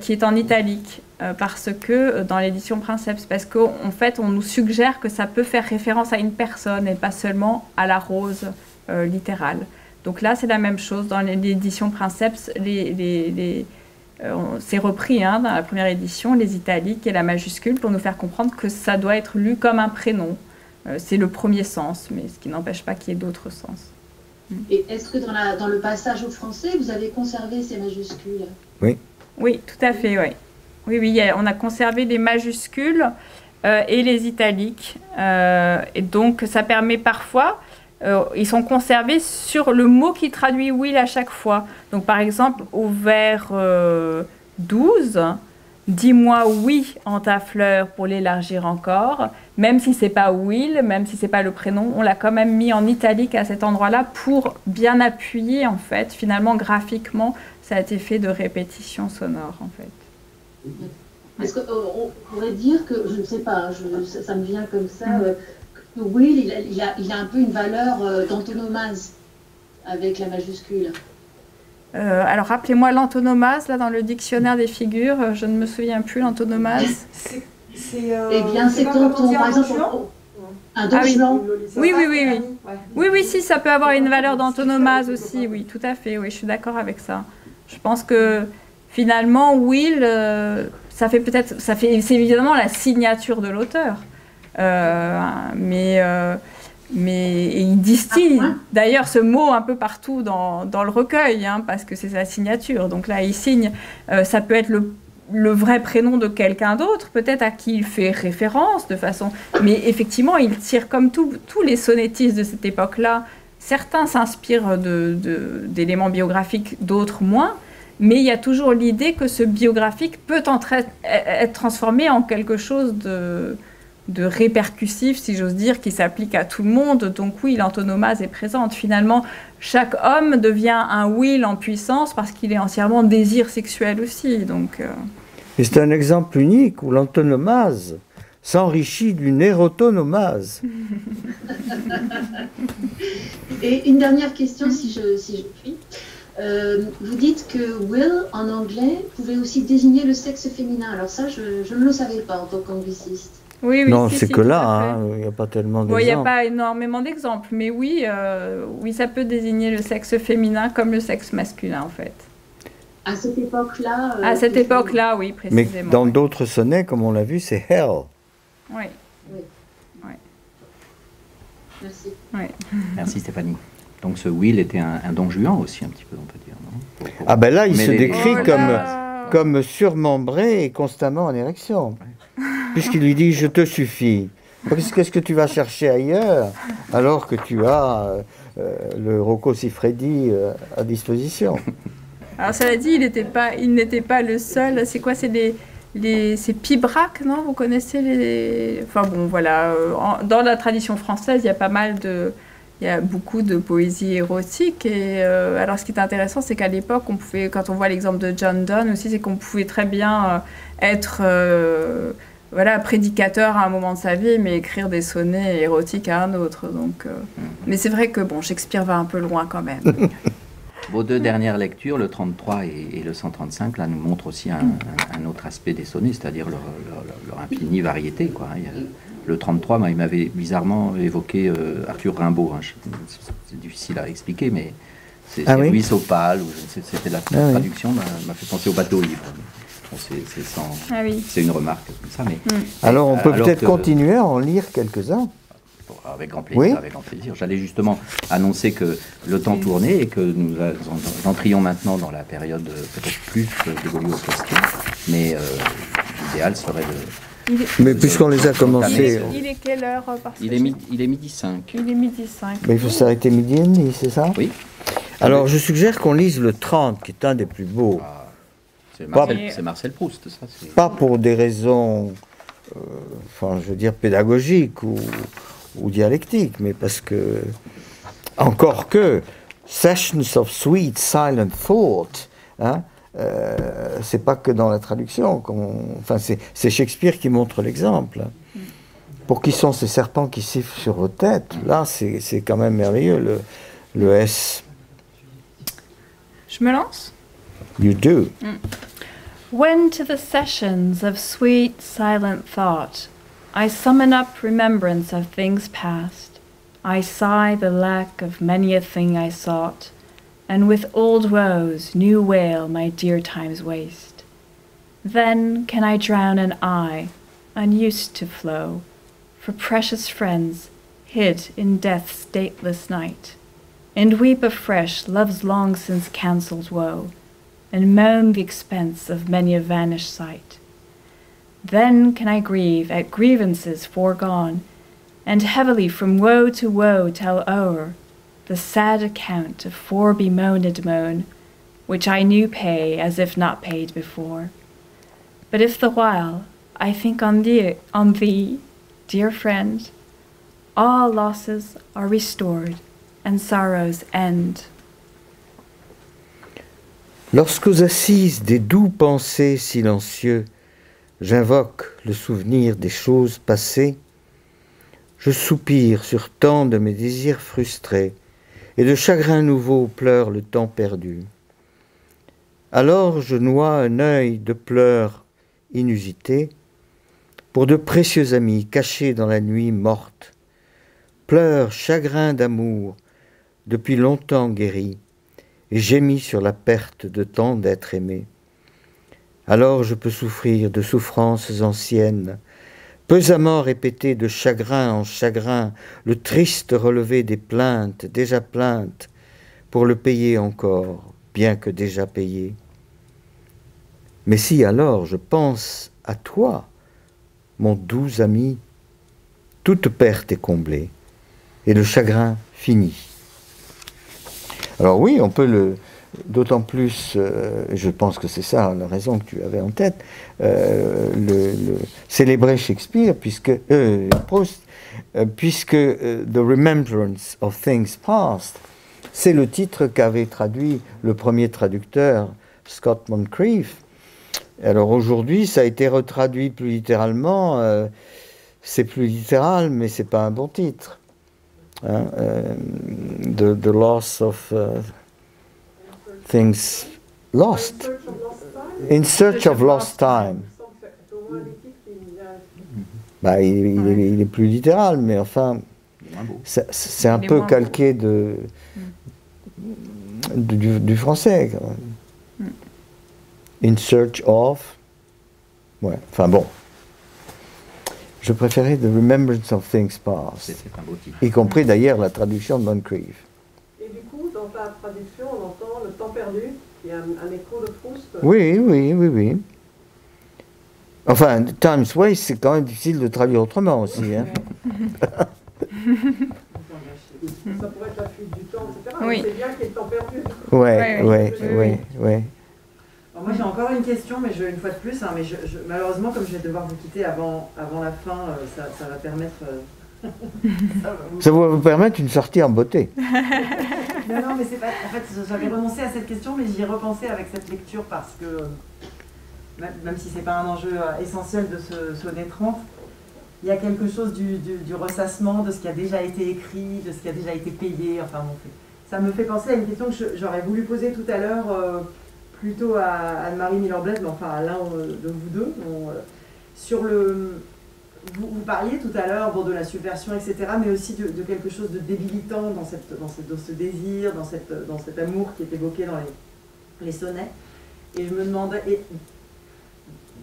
qui est en italique parce que dans l'édition Princeps, parce qu'en en fait on nous suggère que ça peut faire référence à une personne et pas seulement à la rose littérale. Donc là c'est la même chose dans l'édition Princeps, les, les, les, euh, on- c'est repris hein, dans la première édition, les italiques et la majuscule pour nous faire comprendre que ça doit être lu comme un prénom. Euh, c'est le premier sens, mais ce qui n'empêche pas qu'il y ait d'autres sens. Et est-ce que dans, la, dans le passage au français, vous avez conservé ces majuscules? Oui, tout à fait, oui. Oui, oui, on a conservé les majuscules euh, et les italiques. Euh, et donc, ça permet parfois, euh, ils sont conservés sur le mot qui traduit will à chaque fois. Donc, par exemple, au vers euh, 12, dis-moi oui en ta fleur pour l'élargir encore. Même si c'est pas will, même si c'est pas le prénom, on l'a quand même mis en italique à cet endroit-là pour bien appuyer, en fait, finalement, graphiquement, cet effet de répétition sonore, en fait. Est-ce qu'on pourrait dire que, je ne sais pas, je- ça, ça me vient comme ça, euh, Will, il a, il a- il a un peu une valeur euh, d'antonomase avec la majuscule Euh, alors rappelez-moi l'antonomase là dans le dictionnaire des figures, euh, je ne me souviens plus l'antonomase. C'est. c'est, euh, Eh bien, c'est quand on, par un exemple, un Ah oui. document. Oui, oui, oui, oui. Ouais. Oui, oui, si, ça peut avoir une valeur d'antonomase aussi, oui, tout à fait, oui, je suis d'accord avec ça. Je pense que finalement, Will, euh, ça fait peut-être, ça fait, c'est évidemment la signature de l'auteur, mais, euh, mais et il distille Ah, d'ailleurs ce mot un peu partout dans, dans le recueil, hein, parce que c'est sa signature. Donc là, il signe, euh, ça peut être le le vrai prénom de quelqu'un d'autre, peut-être à qui il fait référence de façon. Mais effectivement, il tire comme tout- tous les sonnettistes de cette époque-là. Certains s'inspirent de- de- d'éléments biographiques, d'autres moins. Mais il y a toujours l'idée que ce biographique peut être transformé en quelque chose de, de répercussif, si j'ose dire, qui s'applique à tout le monde. Donc oui, l'antonomase est présente. Finalement, chaque homme devient un will en puissance parce qu'il est entièrement désir sexuel aussi. Donc, euh, Et c'est un exemple unique où l'antonomase s'enrichit d'une érotonomase. Et une dernière question, si je, si je puis. Euh, vous dites que will, en anglais, pouvait aussi désigner le sexe féminin. Alors ça, je, je ne le savais pas en tant qu'angliciste. Oui, oui, non, si, c'est si, que là, hein, il n'y a pas tellement Bon, il n'y a d'exemples. pas énormément d'exemples, mais oui, euh, oui, ça peut désigner le sexe féminin comme le sexe masculin, en fait. À cette époque-là. euh, à cette que- époque-là, oui, Mais précisément. dans oui. d'autres sonnets, comme on l'a vu, c'est hell. Oui. Merci. Merci Stéphanie. Donc ce Will était un, un don juan aussi un petit peu, on peut dire, non? Pour- pour- Ah ben là, il Mais se les- décrit Oh comme, là comme surmembré et constamment en érection. Puisqu'il lui dit Je te suffis. Qu'est-ce que tu vas chercher ailleurs alors que tu as euh, euh, le Rocco Siffredi euh, à disposition? Alors, cela dit, il n'était pas, le seul. C'est quoi C'est les, les, Pibrac, non? Vous connaissez les. Enfin bon, voilà. dans la tradition française, il y a pas mal de. Il y a beaucoup de poésie érotique. Et alors, ce qui est intéressant, c'est qu'à l'époque, on pouvait, quand on voit l'exemple de John Donne aussi, c'est qu'on pouvait très bien être. Voilà, prédicateur à un moment de sa vie, mais écrire des sonnets érotiques à un autre. Donc, euh, Mais c'est vrai que bon, Shakespeare va un peu loin quand même. Vos deux dernières lectures, le 33 et, et le 135, là, nous montrent aussi un, un- un autre aspect des sonnets, c'est-à-dire leur, leur- leur- leur infinie variété. Quoi. Il y a- le 33, moi, il m'avait bizarrement évoqué euh, Arthur Rimbaud. hein. C'est- difficile à expliquer, mais c'est Ah oui? Ou sais, c'était la, la Ah oui. traduction, m'a m'a fait penser au bateau livre. Bon, c'est- c'est sans- ah oui. c'est une remarque comme ça, mais Alors on peut Alors peut-être que- continuer à en lire quelques-uns. Avec grand plaisir, Oui. avec grand plaisir. J'allais justement annoncer que le temps tournait et que nous entrions maintenant dans la période euh, peut-être plus euh, dévolue aux questions, mais euh, l'idéal serait de... Il est, Mais puisqu'on les a commencés, il est quelle heure euh, Il est, je- midi, il est midi 5. Il est midi 5. mais il faut s'arrêter midi et demi, c'est ça? Oui. Alors je suggère qu'on lise le 30, qui est un des plus beaux. Ah, c'est Marcel, Mais- c'est Marcel Proust, ça. c'est- Pas pour des raisons, euh, enfin je veux dire, pédagogiques ou, ou dialectiques, mais parce que, encore que, Sessions of Sweet Silent Thought, hein, euh, c'est pas que dans la traduction, qu'on- enfin c'est c'est Shakespeare qui montre l'exemple. Pour qui sont ces serpents qui sifflent sur vos têtes Là, c'est c'est quand même merveilleux, le, le S. Je me lance? You do. When to the sessions of sweet silent thought I summon up remembrance of things past, I sigh the lack of many a thing I sought, and with old woes new wail my dear time's waste. Then can I drown an eye, unused to flow, for precious friends hid in death's dateless night. and weep afresh love's long since cancelled woe, and moan the expense of many a vanished sight. Then can I grieve at grievances foregone, and heavily from woe to woe tell o'er the sad account of fore bemoaned moan, which I knew pay as if not paid before. But if the while I think on thee, on thee, dear friend, all losses are restored and sorrows end. Lorsqu'aux assises des doux pensées silencieux, j'invoque le souvenir des choses passées, je soupire sur tant de mes désirs frustrés, et de chagrin nouveau pleure le temps perdu. Alors je noie un œil de pleurs inusités pour de précieux amis cachés dans la nuit morte. Pleure chagrin d'amour depuis longtemps guéri, et gémis sur la perte de tant d'êtres aimés. Alors je peux souffrir de souffrances anciennes, pesamment répétées de chagrin en chagrin, le triste relevé des plaintes déjà plaintes, pour le payer encore, bien que déjà payé. Mais si alors je pense à toi, mon doux ami, toute perte est comblée, et le chagrin fini. Alors oui, on peut le, d'autant plus, euh, je pense que c'est ça la raison que tu avais en tête, euh, le, célébrer Shakespeare, puisque euh, Proust, puisque The Remembrance of Things Past, c'est le titre qu'avait traduit le premier traducteur, Scott Moncrief. Alors aujourd'hui, ça a été retraduit plus littéralement. c'est plus littéral, mais c'est pas un bon titre. Hein, the, the, loss of things lost. In search of lost time. Bah, il, il, est, il, est, plus littéral, mais enfin, c'est un peu calqué de, de du, du, français. Quand même. In search of. Ouais, enfin bon. Je préférais The Remembrance of Things Past, y compris d'ailleurs la traduction de Moncrief. Et du coup, dans ta traduction, on entend le temps perdu, il y a un, un écho de Proust Oui, oui, oui, oui. Enfin, Time's Waste, c'est quand même difficile de traduire autrement aussi. Hein. Ça pourrait être la fuite du temps, etc. Oui. C'est bien qu'il y ait le temps perdu. Oui, oui, oui, oui. Alors moi j'ai encore une question, mais je, une fois de plus, hein, mais je, je, malheureusement comme je vais devoir vous quitter avant, avant la fin, euh, ça, ça, va permettre... Euh... ça va vous permettre une sortie en beauté. non, non, mais c'est pas... En fait, j'avais renoncé à cette question, mais j'y ai repensé avec cette lecture parce que, même, même si c'est pas un enjeu euh, essentiel de ce sonnet 30, il y a quelque chose du, du, du, ressassement de ce qui a déjà été écrit, de ce qui a déjà été payé, enfin bon, ça me fait penser à une question que j'aurais voulu poser tout à l'heure... Euh, plutôt à Anne-Marie Miller-Blaise, mais enfin à l'un de vous deux. Euh, sur le, vous, parliez tout à l'heure de la subversion, etc., mais aussi de, quelque chose de débilitant dans, cette, dans ce désir, dans, cette, dans cet amour qui est évoqué dans les, les sonnets. Et je me demandais, et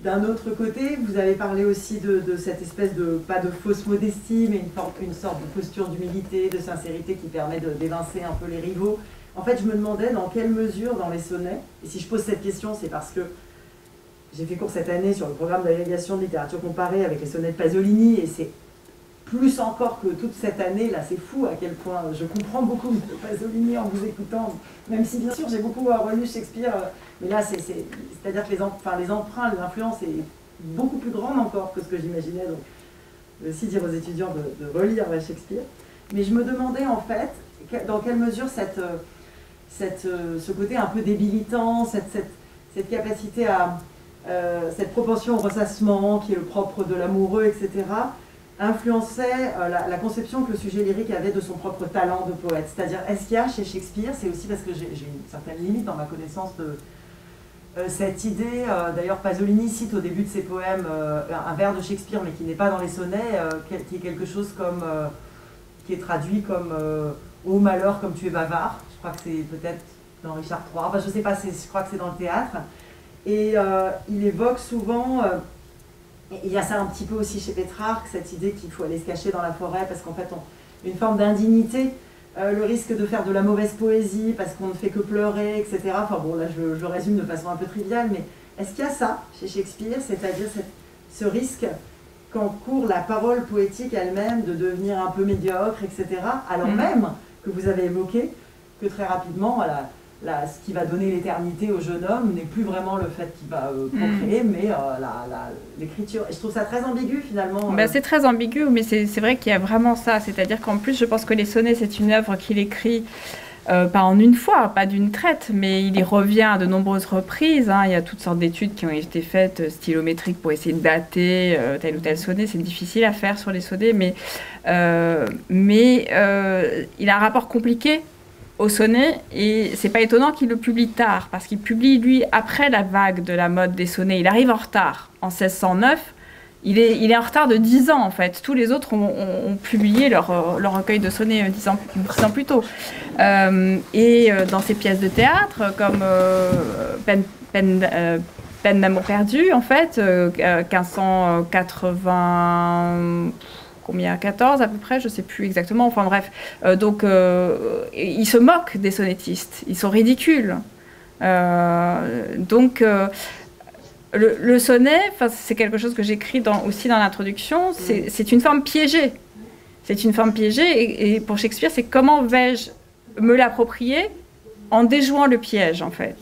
d'un autre côté, vous avez parlé aussi de, de, cette espèce de, pas de fausse modestie, mais une, une sorte de posture d'humilité, de sincérité qui permet d'évincer un peu les rivaux. En fait, je me demandais dans quelle mesure dans les sonnets, et si je pose cette question, c'est parce que j'ai fait cours cette année sur le programme d'agrégation de littérature comparée avec les sonnets de Pasolini, et c'est plus encore que toute cette année, là c'est fou à quel point je comprends beaucoup de Pasolini en vous écoutant, même si bien sûr j'ai beaucoup relu Shakespeare, mais là c'est-à-dire que les, enfin, les emprunts, l'influence est beaucoup plus grande encore que ce que j'imaginais, donc aussi dire aux étudiants de, de relire Shakespeare. Mais je me demandais en fait dans quelle mesure cette euh, ce côté un peu débilitant, cette, capacité à, euh, cette propension au ressassement qui est le propre de l'amoureux, etc., influençait euh, la, conception que le sujet lyrique avait de son propre talent de poète. C'est-à-dire, est-ce qu'il y a chez Shakespeare, c'est aussi parce que j'ai une certaine limite dans ma connaissance de cette idée, d'ailleurs Pasolini cite au début de ses poèmes un vers de Shakespeare, mais qui n'est pas dans les sonnets, qui est quelque chose comme, qui est traduit comme Ô malheur comme tu es bavard, crois que c'est peut-être dans Richard III, enfin je sais pas, je crois que c'est dans le théâtre. Et euh, il évoque souvent, euh, il y a ça un petit peu aussi chez Pétrarque, cette idée qu'il faut aller se cacher dans la forêt parce qu'en fait, on, une forme d'indignité euh, le risque de faire de la mauvaise poésie parce qu'on ne fait que pleurer, etc. Enfin bon, là je, je résume de façon un peu triviale, mais est-ce qu'il y a ça chez Shakespeare, c'est-à-dire ce risque qu'encourt la parole poétique elle-même de devenir un peu médiocre, etc. Alors Mhm. même que vous avez évoqué que très rapidement, voilà, la- ce qui va donner l'éternité au jeune homme n'est plus vraiment le fait qu'il va euh, procréer, mais euh, l'écriture. Et je trouve ça très ambigu finalement. Euh, c'est très ambigu, mais c'est vrai qu'il y a vraiment ça. C'est-à-dire qu'en plus, je pense que Les Sonnets, c'est une œuvre qu'il écrit euh, pas en une fois, pas d'une traite, mais il y revient à de nombreuses reprises. hein. Il y a toutes sortes d'études qui ont été faites, stylométriques, pour essayer de dater tel ou tel sonnet. C'est difficile à faire sur les sonnets, mais, mais il a un rapport compliqué au sonnet et c'est pas étonnant qu'il le publie tard parce qu'il publie lui après la vague de la mode des sonnets. Il arrive en retard en 1609. Il est, il est en retard de 10 ans en fait. Tous les autres ont, publié leur, euh, leur recueil de sonnets euh, 10 ans, 10 ans plus tôt. Euh, et euh, dans ses pièces de théâtre, comme euh, Peine, Peine, euh, Peine d'amour perdu, en fait, euh, euh, 1580 combien 14 à peu près, je sais plus exactement. Enfin bref, Euh, donc euh, ils se moquent des sonnettistes, ils sont ridicules. Euh, donc le, le sonnet, c'est quelque chose que j'écris aussi dans l'introduction, c'est c'est une forme piégée. C'est une forme piégée et, et pour Shakespeare, c'est comment vais-je me l'approprier en déjouant le piège en fait.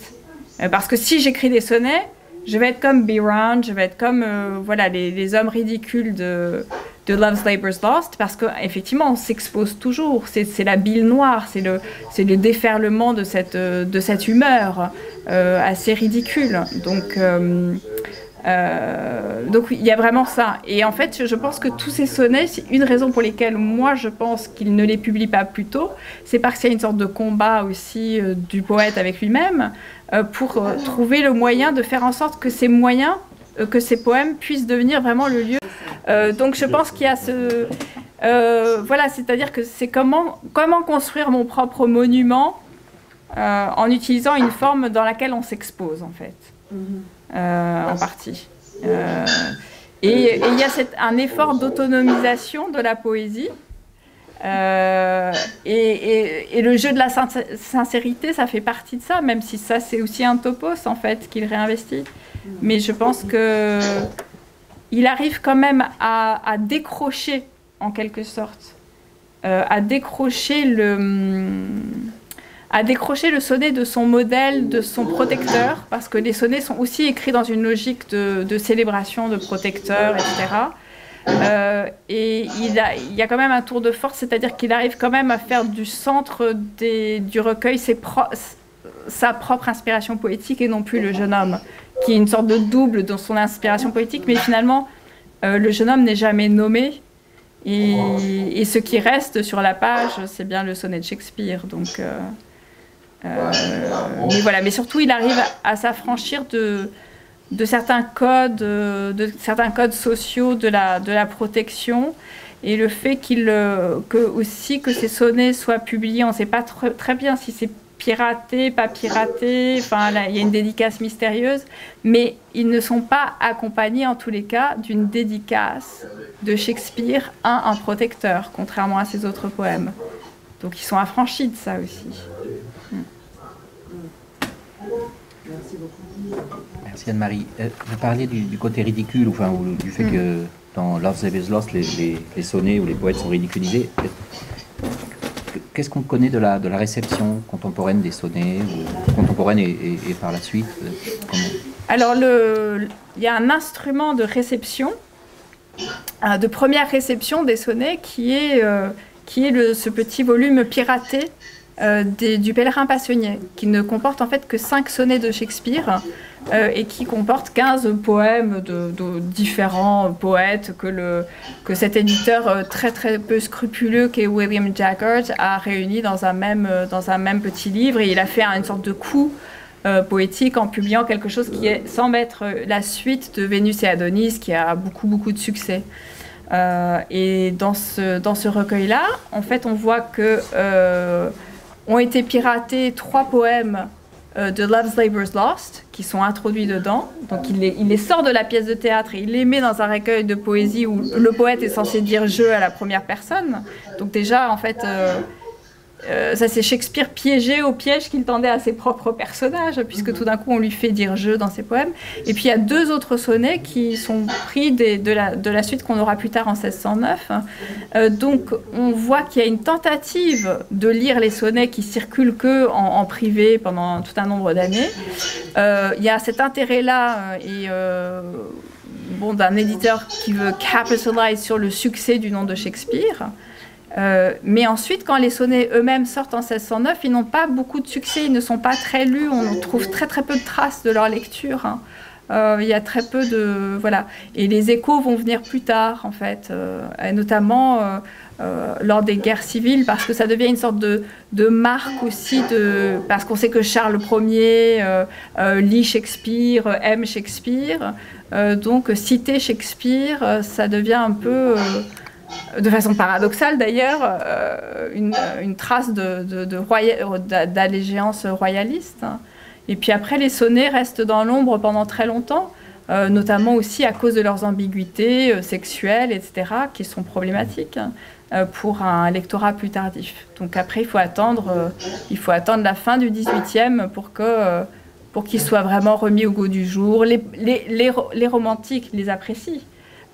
Parce que si j'écris des sonnets, je vais être comme Biron, je vais être comme euh, voilà les, les hommes ridicules de, de Love's Labour's Lost, parce qu'effectivement on s'expose toujours, c'est la bile noire, c'est le, le déferlement de cette, euh, de cette humeur euh, assez ridicule. Donc, euh, donc il y a vraiment ça. Et en fait, je pense que tous ces sonnets, une raison pour lesquelles moi je pense qu'il ne les publie pas plus tôt, c'est parce qu'il y a une sorte de combat aussi du poète avec lui-même pour trouver le moyen de faire en sorte que ces moyens, que ces poèmes puissent devenir vraiment le lieu. Euh, donc je pense qu'il y a ce... euh, voilà, c'est-à-dire que c'est comment, comment construire mon propre monument euh, en utilisant une forme dans laquelle on s'expose en fait, euh, en partie. Et il y a cette- un effort d'autonomisation de la poésie. Euh, et, et- et le jeu de la sin- sincérité, ça fait partie de ça, même si ça c'est aussi un topos en fait qu'il réinvestit. Mais je pense que il arrive quand même à, décrocher en quelque sorte, euh, à décrocher le, hum, à décrocher le sonnet de son modèle, de son protecteur, parce que les sonnets sont aussi écrits dans une logique de, célébration, de protecteur, etc. Euh, et il, a, il y a quand même un tour de force, c'est-à-dire qu'il arrive quand même à faire du centre du recueil sa propre inspiration poétique et non plus le jeune homme, qui est une sorte de double dans son inspiration poétique, mais finalement, euh, le jeune homme n'est jamais nommé. Et, ce qui reste sur la page, c'est bien le sonnet de Shakespeare. Donc, euh, euh, mais voilà, mais surtout, il arrive à, s'affranchir de, certains codes, de certains codes sociaux de la, protection. Et le fait qu'il, que aussi que ces sonnets soient publiés, on ne sait pas tr- très bien si c'est piraté, pas piraté. Enfin, il y a une dédicace mystérieuse, mais ils ne sont pas accompagnés en tous les cas d'une dédicace de Shakespeare à un protecteur, contrairement à ses autres poèmes. Donc ils sont affranchis de ça aussi. Merci beaucoup. Merci Anne-Marie. Euh, vous parliez du, du côté ridicule, enfin, ou du fait que dans Love's Labour's Lost, les, les- les sonnets ou les poètes sont ridiculisés. Qu'est-ce qu'on connaît de la, réception contemporaine des sonnets, contemporaine et, par la suite euh, Alors, il y a un instrument de réception, euh, de première réception des sonnets, qui est, euh, ce petit volume piraté du Pèlerin Passionnier, qui ne comporte en fait que cinq sonnets de Shakespeare euh, et qui comporte 15 poèmes de, différents poètes que, le, que cet éditeur euh, très très peu scrupuleux qu'est William Jaggard a réunis dans un même, euh, dans un même petit livre et il a fait une sorte de coup poétique en publiant quelque chose qui est, être euh, la suite de Vénus et Adonis, qui a beaucoup, beaucoup de succès. Et dans ce, dans ce recueil-là, en fait, on voit que ont été piratés trois poèmes de Love's Labour's Lost, qui sont introduits dedans. Donc il les, il sort de la pièce de théâtre et il les met dans un recueil de poésie où le poète est censé dire je à la première personne. Donc déjà, en fait, euh, euh, ça c'est Shakespeare piégé au piège qu'il tendait à ses propres personnages, puisque tout d'un coup on lui fait dire je dans ses poèmes. Et puis il y a deux autres sonnets qui sont pris de, la, suite qu'on aura plus tard en 1609. Euh, donc on voit qu'il y a une tentative de lire les sonnets qui circulent que en, privé pendant tout un nombre d'années. Euh, il y a cet intérêt-là et bon, d'un éditeur qui veut capitaliser sur le succès du nom de Shakespeare. Euh, mais ensuite, quand les sonnets eux-mêmes sortent en 1609, ils n'ont pas beaucoup de succès, ils ne sont pas très lus, on trouve très très peu de traces de leur lecture. Hein. Euh, il y a très peu de voilà et les échos vont venir plus tard en fait euh, et notamment lors des guerres civiles parce que ça devient une sorte de, de marque aussi de parce qu'on sait que Charles Ier lit Shakespeare aime Shakespeare donc citer Shakespeare ça devient un peu de façon paradoxale d'ailleurs, euh, une, trace d'allégeance royaliste. Et puis après, les sonnets restent dans l'ombre pendant très longtemps, euh, notamment aussi à cause de leurs ambiguïtés euh, sexuelles, etc., qui sont problématiques pour un lectorat plus tardif. Donc après, il faut attendre, il faut attendre la fin du 18e pour qu'ils soient vraiment remis au goût du jour. Les romantiques les apprécient.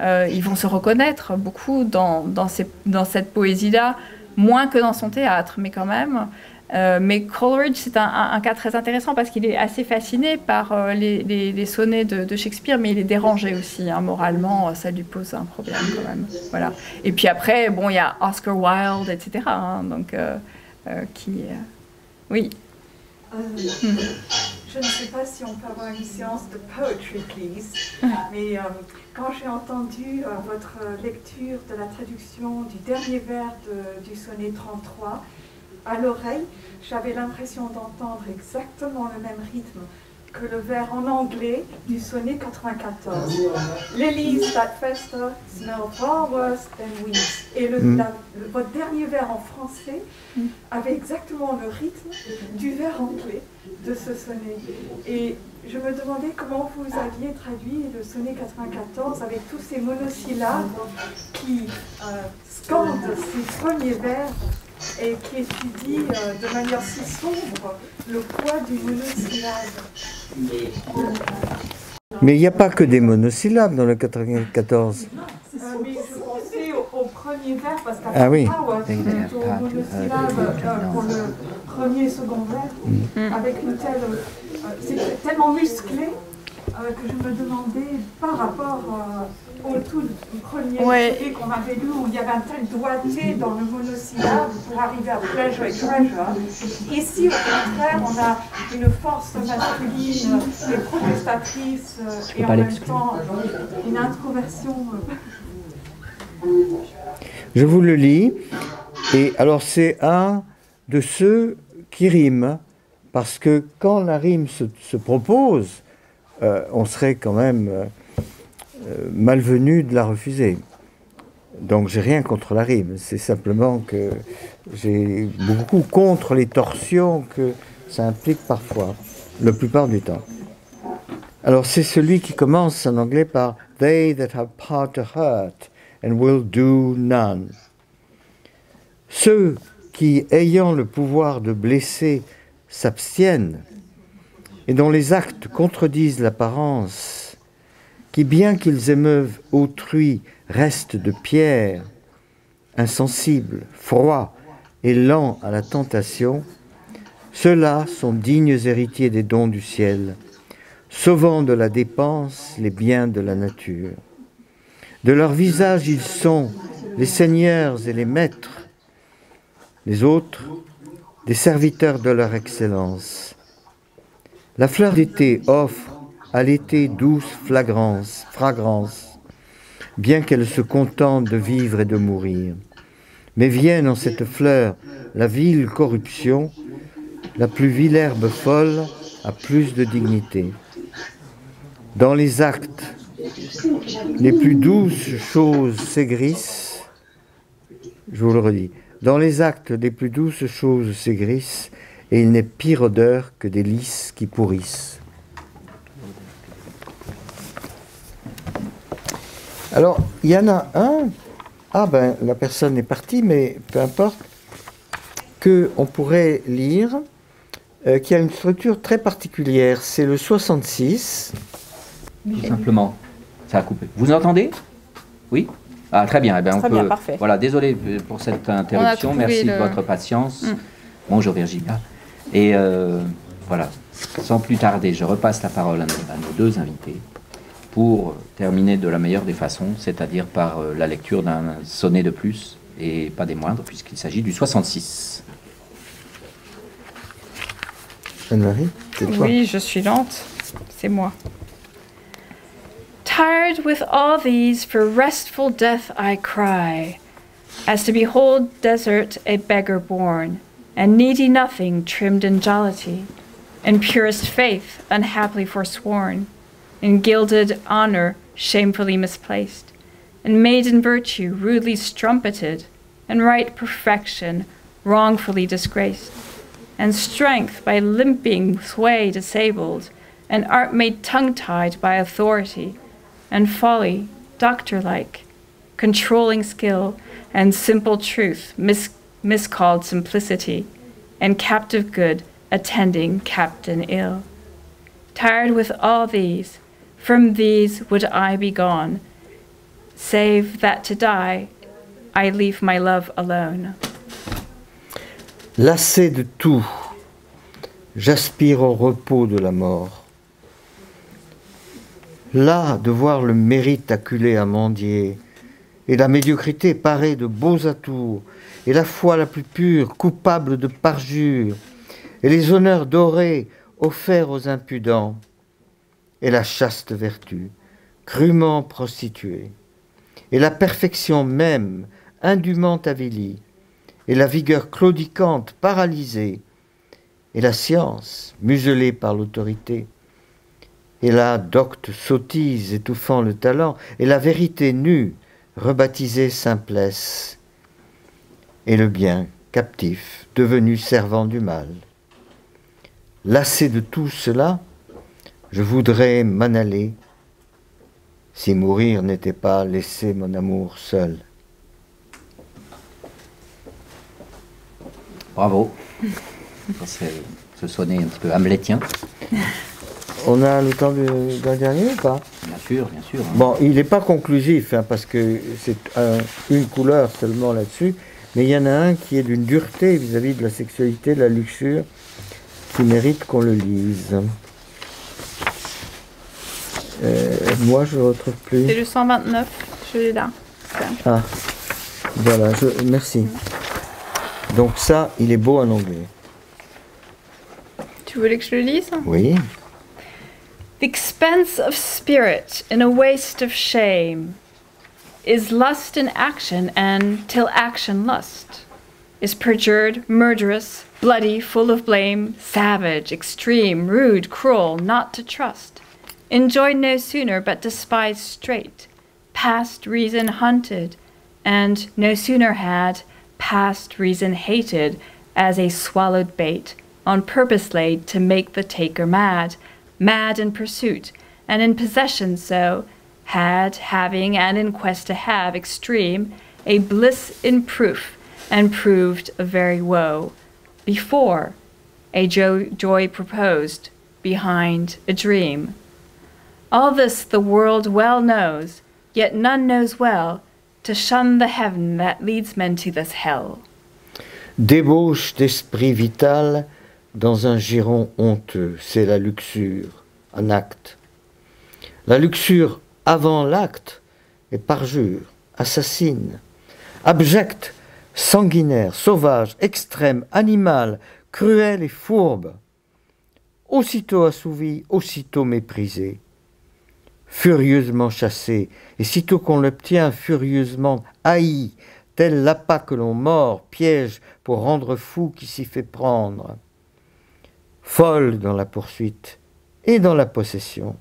Euh, ils vont se reconnaître beaucoup dans, dans, cette poésie-là, moins que dans son théâtre, mais quand même. Euh, mais Coleridge, c'est un, cas très intéressant parce qu'il est assez fasciné par euh, les, sonnets de, Shakespeare, mais il est dérangé aussi, hein, moralement, ça lui pose un problème quand même. Voilà. Et puis après, bon, il y a Oscar Wilde, etc. Hein, donc, qui, oui. Je ne sais pas si on peut avoir une séance de poetry, please, mais quand j'ai entendu euh, votre lecture de la traduction du dernier vers du sonnet 33, à l'oreille, j'avais l'impression d'entendre exactement le même rythme que le vers en anglais du sonnet 94. Lilies that fester smell far worse than weeds. Et le, mm. votre dernier vers en français avait exactement le rythme du vers anglais de ce sonnet. Et je me demandais comment vous aviez traduit le sonnet 94 avec tous ces monosyllabes qui euh, scandent ces premiers vers et qui étudient euh, de manière si sombre le poids du monosyllabe. Mais il n'y a pas que des monosyllabes dans le 94. Euh, mais je pensais au, premier vers parce qu'après ah oui. c'est au monosyllabe pour le premier et second vers mm. avec une telle c'est tellement musclé euh, que je me demandais par rapport euh, au tout premier ouais. qu'on avait lu où il y avait un tel doigté dans le monosyllabe pour arriver à pleasure et treasure. Ici, au contraire, on a une force masculine et protestatrice euh, et en même temps une introversion. Je vous le lis. Et alors, c'est un de ceux qui riment parce que quand la rime se, propose, euh, on serait quand même euh, euh, malvenu de la refuser. Donc j'ai rien contre la rime, c'est simplement que j'ai beaucoup contre les torsions que ça implique parfois, la plupart du temps. Alors c'est celui qui commence en anglais par They that have power to hurt and will do none. Ceux qui, ayant le pouvoir de blesser, s'abstiennent et dont les actes contredisent l'apparence, qui bien qu'ils émeuvent autrui restent de pierre, insensibles, froids et lents à la tentation, ceux-là sont dignes héritiers des dons du ciel, sauvant de la dépense les biens de la nature. De leur visage ils sont les seigneurs et les maîtres, les autres des serviteurs de leur excellence. La fleur d'été offre à l'été douce fragrance, bien qu'elle se contente de vivre et de mourir. Mais vienne en cette fleur la vile corruption, la plus vile herbe folle a plus de dignité. Dans les actes, les plus douces choses s'aigrissent, je vous le redis, dans les actes les plus douces choses s'aigrissent, et il n'est pire odeur que des lys qui pourrissent. Alors, il y en a un. Ah ben, la personne est partie, mais peu importe. qu'on pourrait lire, euh, qui a une structure très particulière. C'est le 66. Tout simplement. Ça a coupé. Vous entendez? Oui? Ah, très bien. Eh bien, on Très peut- bien, parfait. Voilà, désolé pour cette interruption. Merci de votre patience. Mm. Bonjour Virginia. Et euh, voilà, sans plus tarder, je repasse la parole à nos, à nos deux invités pour terminer de la meilleure des façons, c'est-à-dire par euh, la lecture d'un sonnet de plus, et pas des moindres, puisqu'il s'agit du 66. Anne-Marie, c'est toi? Oui, je suis lente. C'est moi. Tired with all these, for restful death I cry, as to behold desert a beggar born, and needy nothing trimmed in jollity, in purest faith unhappily forsworn, in gilded honor shamefully misplaced, in maiden virtue rudely strumpeted, and right perfection wrongfully disgraced, and strength by limping sway disabled, and art made tongue tied by authority, and folly, doctor like, controlling skill, and simple truth mis- miscalled simplicity, and captive good attending captain ill. Tired with all these, from these would I be gone, save that to die I leave my love alone. Lassé de tout, j'aspire au repos de la mort. Là, de voir le mérite acculé à mendier, et la médiocrité parée de beaux atours, et la foi la plus pure coupable de parjure, et les honneurs dorés offerts aux impudents, et la chaste vertu crûment prostituée, et la perfection même indûment avilie, et la vigueur claudicante paralysée, et la science muselée par l'autorité, et la docte sottise étouffant le talent, et la vérité nue rebaptisée simplesse, et le bien captif devenu servant du mal. Lassé de tout cela, je voudrais m'en aller, si mourir n'était pas laisser mon amour seul. Bravo. Ce, sonnet un petit peu hamlétien. On a le temps de- d'un dernier ou pas? Bien sûr, bien sûr. hein. Bon, il n'est pas conclusif, hein, parce que c'est un- une couleur seulement là-dessus, mais il y en a un qui est d'une dureté vis-à-vis de la sexualité, de la luxure, qui mérite qu'on le lise. Euh, moi, je ne retrouve C'est plus. le 129, je l'ai là. Ah, voilà, je, merci. Donc ça, il est beau en anglais. Tu voulais que je le lise? Oui. The expense of spirit in a waste of shame is lust in action, and till action lust is perjured, murderous, bloody, full of blame, savage, extreme, rude, cruel, not to trust, enjoyed no sooner but despised straight, past reason hunted, and no sooner had past reason hated as a swallowed bait, on purpose laid to make the taker mad, mad in pursuit, and in possession so, had, having, and in quest to have, extreme, a bliss in proof, and proved a very woe, before a jo- joy proposed, behind a dream. All this the world well knows, yet none knows well to shun the heaven that leads men to this hell. Débauche d'esprit vital dans un giron honteux, c'est la luxure, un acte. La luxure avant l'acte est parjure, assassine, abjecte, sanguinaire, sauvage, extrême, animale, cruelle et fourbe. Aussitôt assouvie, aussitôt méprisée, furieusement chassée, et sitôt qu'on l'obtient, furieusement haï, tel l'appât que l'on mord, piège pour rendre fou qui s'y fait prendre. Folle dans la poursuite et dans la possession,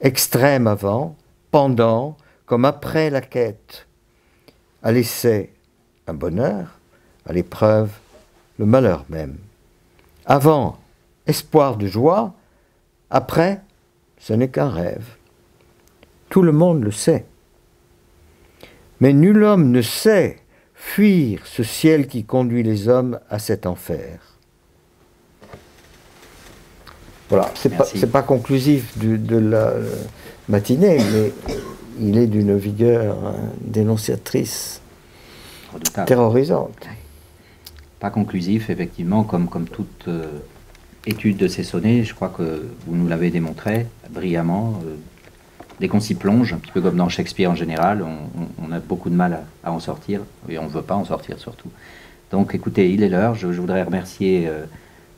extrême avant, pendant, comme après la quête. À l'essai, un bonheur, à l'épreuve, le malheur même. Avant, espoir de joie, après, ce n'est qu'un rêve. Tout le monde le sait. Mais nul homme ne sait fuir ce ciel qui conduit les hommes à cet enfer. Voilà, c'est pas, pas conclusif du- de la euh, matinée, mais il est d'une vigueur hein, dénonciatrice, Redoutable. terrorisante. Pas conclusif, effectivement, comme, comme toute euh, étude de ces sonnets, je crois que vous nous l'avez démontré brillamment. euh, dès qu'on s'y plonge, un petit peu comme dans Shakespeare en général, on, on- on a beaucoup de mal à, à en sortir, et on ne veut pas en sortir surtout. Donc écoutez, il est l'heure, je, je voudrais remercier euh,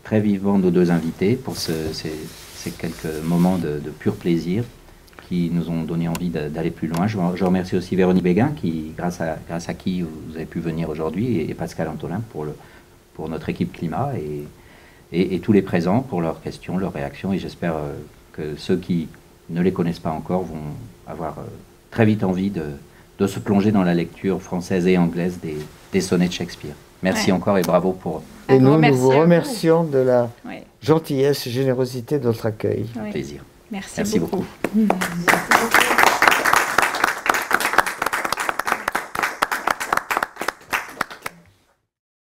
très vivement nos deux invités pour ce- ces, quelques moments de, pur plaisir qui nous ont donné envie d'a- d'aller plus loin. Je, remercie aussi Véronique Béguin, qui, grâce, à, qui vous avez pu venir aujourd'hui, et, Pascal Antolin pour, notre équipe climat, et, tous les présents pour leurs questions, leurs réactions, et j'espère euh, que ceux qui ne les connaissent pas encore vont avoir euh, très vite envie de, se plonger dans la lecture française et anglaise des sonnets de Shakespeare. Merci Ouais. encore et bravo pour Un Et nous, nous vous remercions de la Ouais, gentillesse et générosité de votre accueil. ouais. plaisir. Merci, Merci beaucoup. beaucoup. Merci beaucoup.